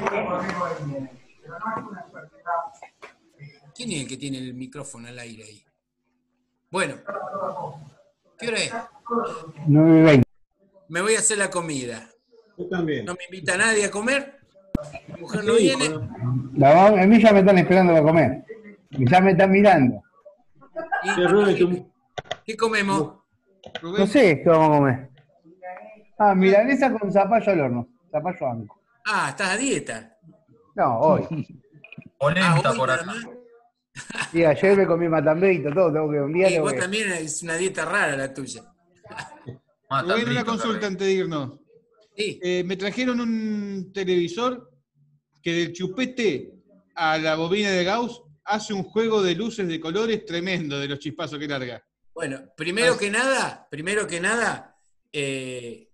[SPEAKER 2] ¿Quién es el que tiene el micrófono al aire ahí? Bueno, ¿qué hora es?
[SPEAKER 5] 9 y 20.
[SPEAKER 2] Me voy a hacer la comida.
[SPEAKER 8] Yo también.
[SPEAKER 2] No me invita nadie a comer. Mi mujer no
[SPEAKER 8] Sí,
[SPEAKER 2] viene.
[SPEAKER 5] La a mí ya me están esperando para comer. Y ya me están mirando.
[SPEAKER 2] ¿Y
[SPEAKER 8] Sí, Rubén,
[SPEAKER 2] qué, comemos?
[SPEAKER 3] Rubén,
[SPEAKER 5] No sé qué vamos a comer. Ah, milanesa con zapallo al horno. Zapallo anco.
[SPEAKER 2] Ah, estás a dieta.
[SPEAKER 5] No, hoy.
[SPEAKER 2] Ah,
[SPEAKER 9] Polenta
[SPEAKER 2] hoy
[SPEAKER 9] por acá.
[SPEAKER 5] Sí, ayer me comí matambrito, todo. Tengo que un día
[SPEAKER 2] vos
[SPEAKER 5] que-
[SPEAKER 2] también es una dieta rara la tuya.
[SPEAKER 3] Rubén, una consulta antes de irnos.
[SPEAKER 2] Sí.
[SPEAKER 3] Eh, me trajeron un televisor que del chupete a la bobina de Gauss hace un juego de luces de colores tremendo de los chispazos que larga.
[SPEAKER 2] Bueno, primero que nada, primero que nada, eh,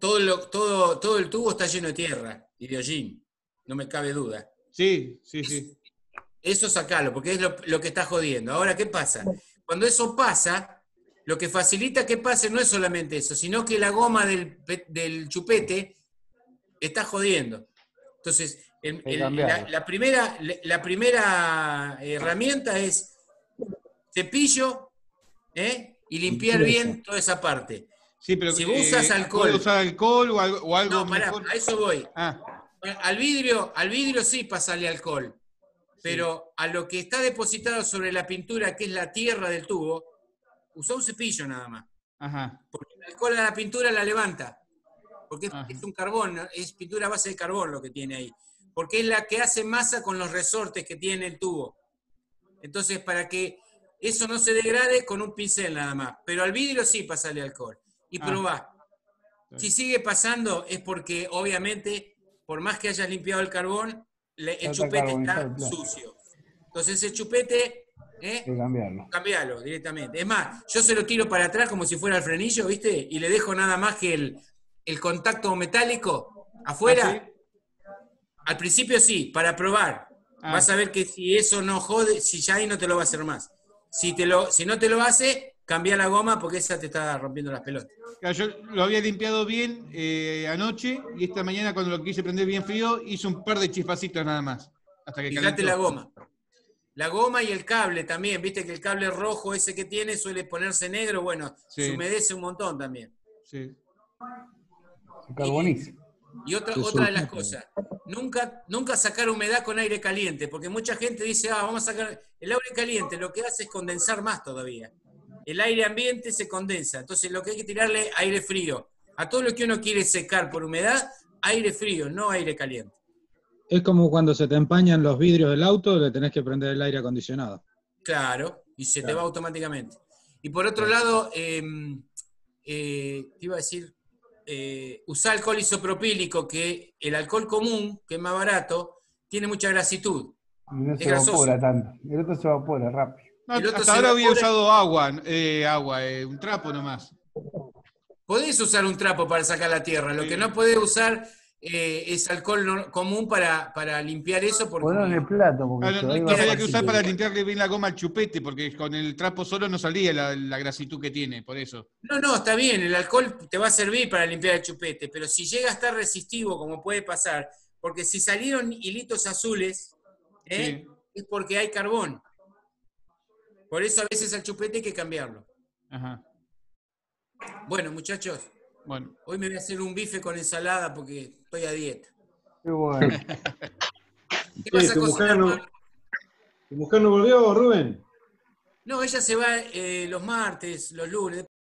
[SPEAKER 2] todo, lo- todo, todo el tubo está lleno de tierra y de hollín. No me cabe duda.
[SPEAKER 3] Sí, sí, sí.
[SPEAKER 2] Eso sacalo, porque es lo, lo que está jodiendo. Ahora, ¿qué pasa? Cuando eso pasa, lo que facilita que pase no es solamente eso, sino que la goma del, pe- del chupete está jodiendo. Entonces, el- el- la, la primera, la primera herramienta es cepillo ¿eh? y limpiar
[SPEAKER 5] Limpieza.
[SPEAKER 2] bien toda esa parte.
[SPEAKER 3] Sí, pero
[SPEAKER 2] Si vos usas alcohol.
[SPEAKER 3] ¿puedo usar alcohol o algo, o algo
[SPEAKER 2] No, pará,
[SPEAKER 3] mejor?
[SPEAKER 2] a eso voy.
[SPEAKER 3] Ah,
[SPEAKER 2] Al vidrio, al vidrio sí pasarle alcohol, pero a lo que está depositado sobre la pintura, que es la tierra del tubo, usa un cepillo nada más.
[SPEAKER 3] ajá.
[SPEAKER 2] Porque el alcohol a la pintura la levanta. Porque es,
[SPEAKER 3] Ajá.
[SPEAKER 2] es un carbón, es pintura a base de carbón lo que tiene ahí. Porque es la que hace masa con los resortes que tiene el tubo. Entonces, para que eso no se degrade con un pincel nada más. Pero al vidrio sí pasarle alcohol. Y
[SPEAKER 3] Ah.
[SPEAKER 2] probá. Si sigue pasando es porque, obviamente, por más que hayas limpiado el carbón, el chupete está sucio. Entonces, el chupete, ¿eh?
[SPEAKER 5] Cambiarlo.
[SPEAKER 2] cambiarlo directamente. Es más, yo se lo tiro para atrás como si fuera el frenillo, ¿viste? Y le dejo nada más que el, el contacto metálico afuera.
[SPEAKER 3] ¿Ah, sí?
[SPEAKER 2] Al principio sí, para probar.
[SPEAKER 3] Ah.
[SPEAKER 2] Vas a ver que si eso no jode, si ya ahí no te lo va a hacer más. Si, te lo, si no te lo hace, cambia la goma porque esa te está rompiendo las pelotas.
[SPEAKER 3] Claro, yo lo había limpiado bien eh, anoche y esta mañana cuando lo quise prender bien frío hice un par de chispacitos nada más. Hasta que
[SPEAKER 2] la goma. La goma y el cable también, viste que el cable rojo ese que tiene suele ponerse negro, bueno,
[SPEAKER 3] Sí.
[SPEAKER 2] se humedece un montón también.
[SPEAKER 3] Sí.
[SPEAKER 5] Se carboniza.
[SPEAKER 2] Y otra,
[SPEAKER 6] Se
[SPEAKER 2] otra de las cosas, nunca, nunca sacar humedad con aire caliente, porque mucha gente dice, ah, vamos a sacar. El aire caliente lo que hace es condensar más todavía. El aire ambiente se condensa, entonces lo que hay que tirarle aire frío. A todo lo que uno quiere secar por humedad, aire frío, no aire caliente.
[SPEAKER 6] Es como cuando se te empañan los vidrios del auto, le tenés que prender el aire acondicionado.
[SPEAKER 2] Claro, y se te va automáticamente. Y por otro lado, eh, eh, te iba a decir, eh, usar alcohol isopropílico, que el alcohol común, que es más barato, tiene mucha grasitud.
[SPEAKER 5] Y no se
[SPEAKER 2] grasoso.
[SPEAKER 5] evapora tanto. El otro se evapora rápido.
[SPEAKER 3] No,
[SPEAKER 2] El otro
[SPEAKER 3] hasta ahora había usado agua, eh, agua, eh, un trapo nomás.
[SPEAKER 2] Podés usar un trapo para sacar la tierra, lo
[SPEAKER 3] Sí.
[SPEAKER 2] que no podés usar eh, es alcohol no- común para, para limpiar eso, porque
[SPEAKER 5] Ponelo en el plato, porque
[SPEAKER 3] Ah, no, no,
[SPEAKER 5] evaporar.
[SPEAKER 3] había que usar para limpiarle bien la goma al chupete, porque con el trapo solo no salía la, la grasitud que tiene, por eso.
[SPEAKER 2] No, no, está bien, el alcohol te va a servir para limpiar el chupete, pero si llega a estar resistivo, como puede pasar, porque si salieron hilitos azules, ¿eh?
[SPEAKER 3] Sí.
[SPEAKER 2] es porque hay carbón. Por eso a veces al chupete hay que cambiarlo.
[SPEAKER 3] Ajá.
[SPEAKER 2] Bueno, muchachos,
[SPEAKER 3] Bueno,
[SPEAKER 2] hoy me voy a hacer un bife con ensalada porque estoy a dieta.
[SPEAKER 5] Qué bueno.
[SPEAKER 2] ¿Qué a
[SPEAKER 8] tu mujer no-? ¿Tu mujer no volvió, Rubén?
[SPEAKER 2] No, ella se va eh, los martes, los lunes,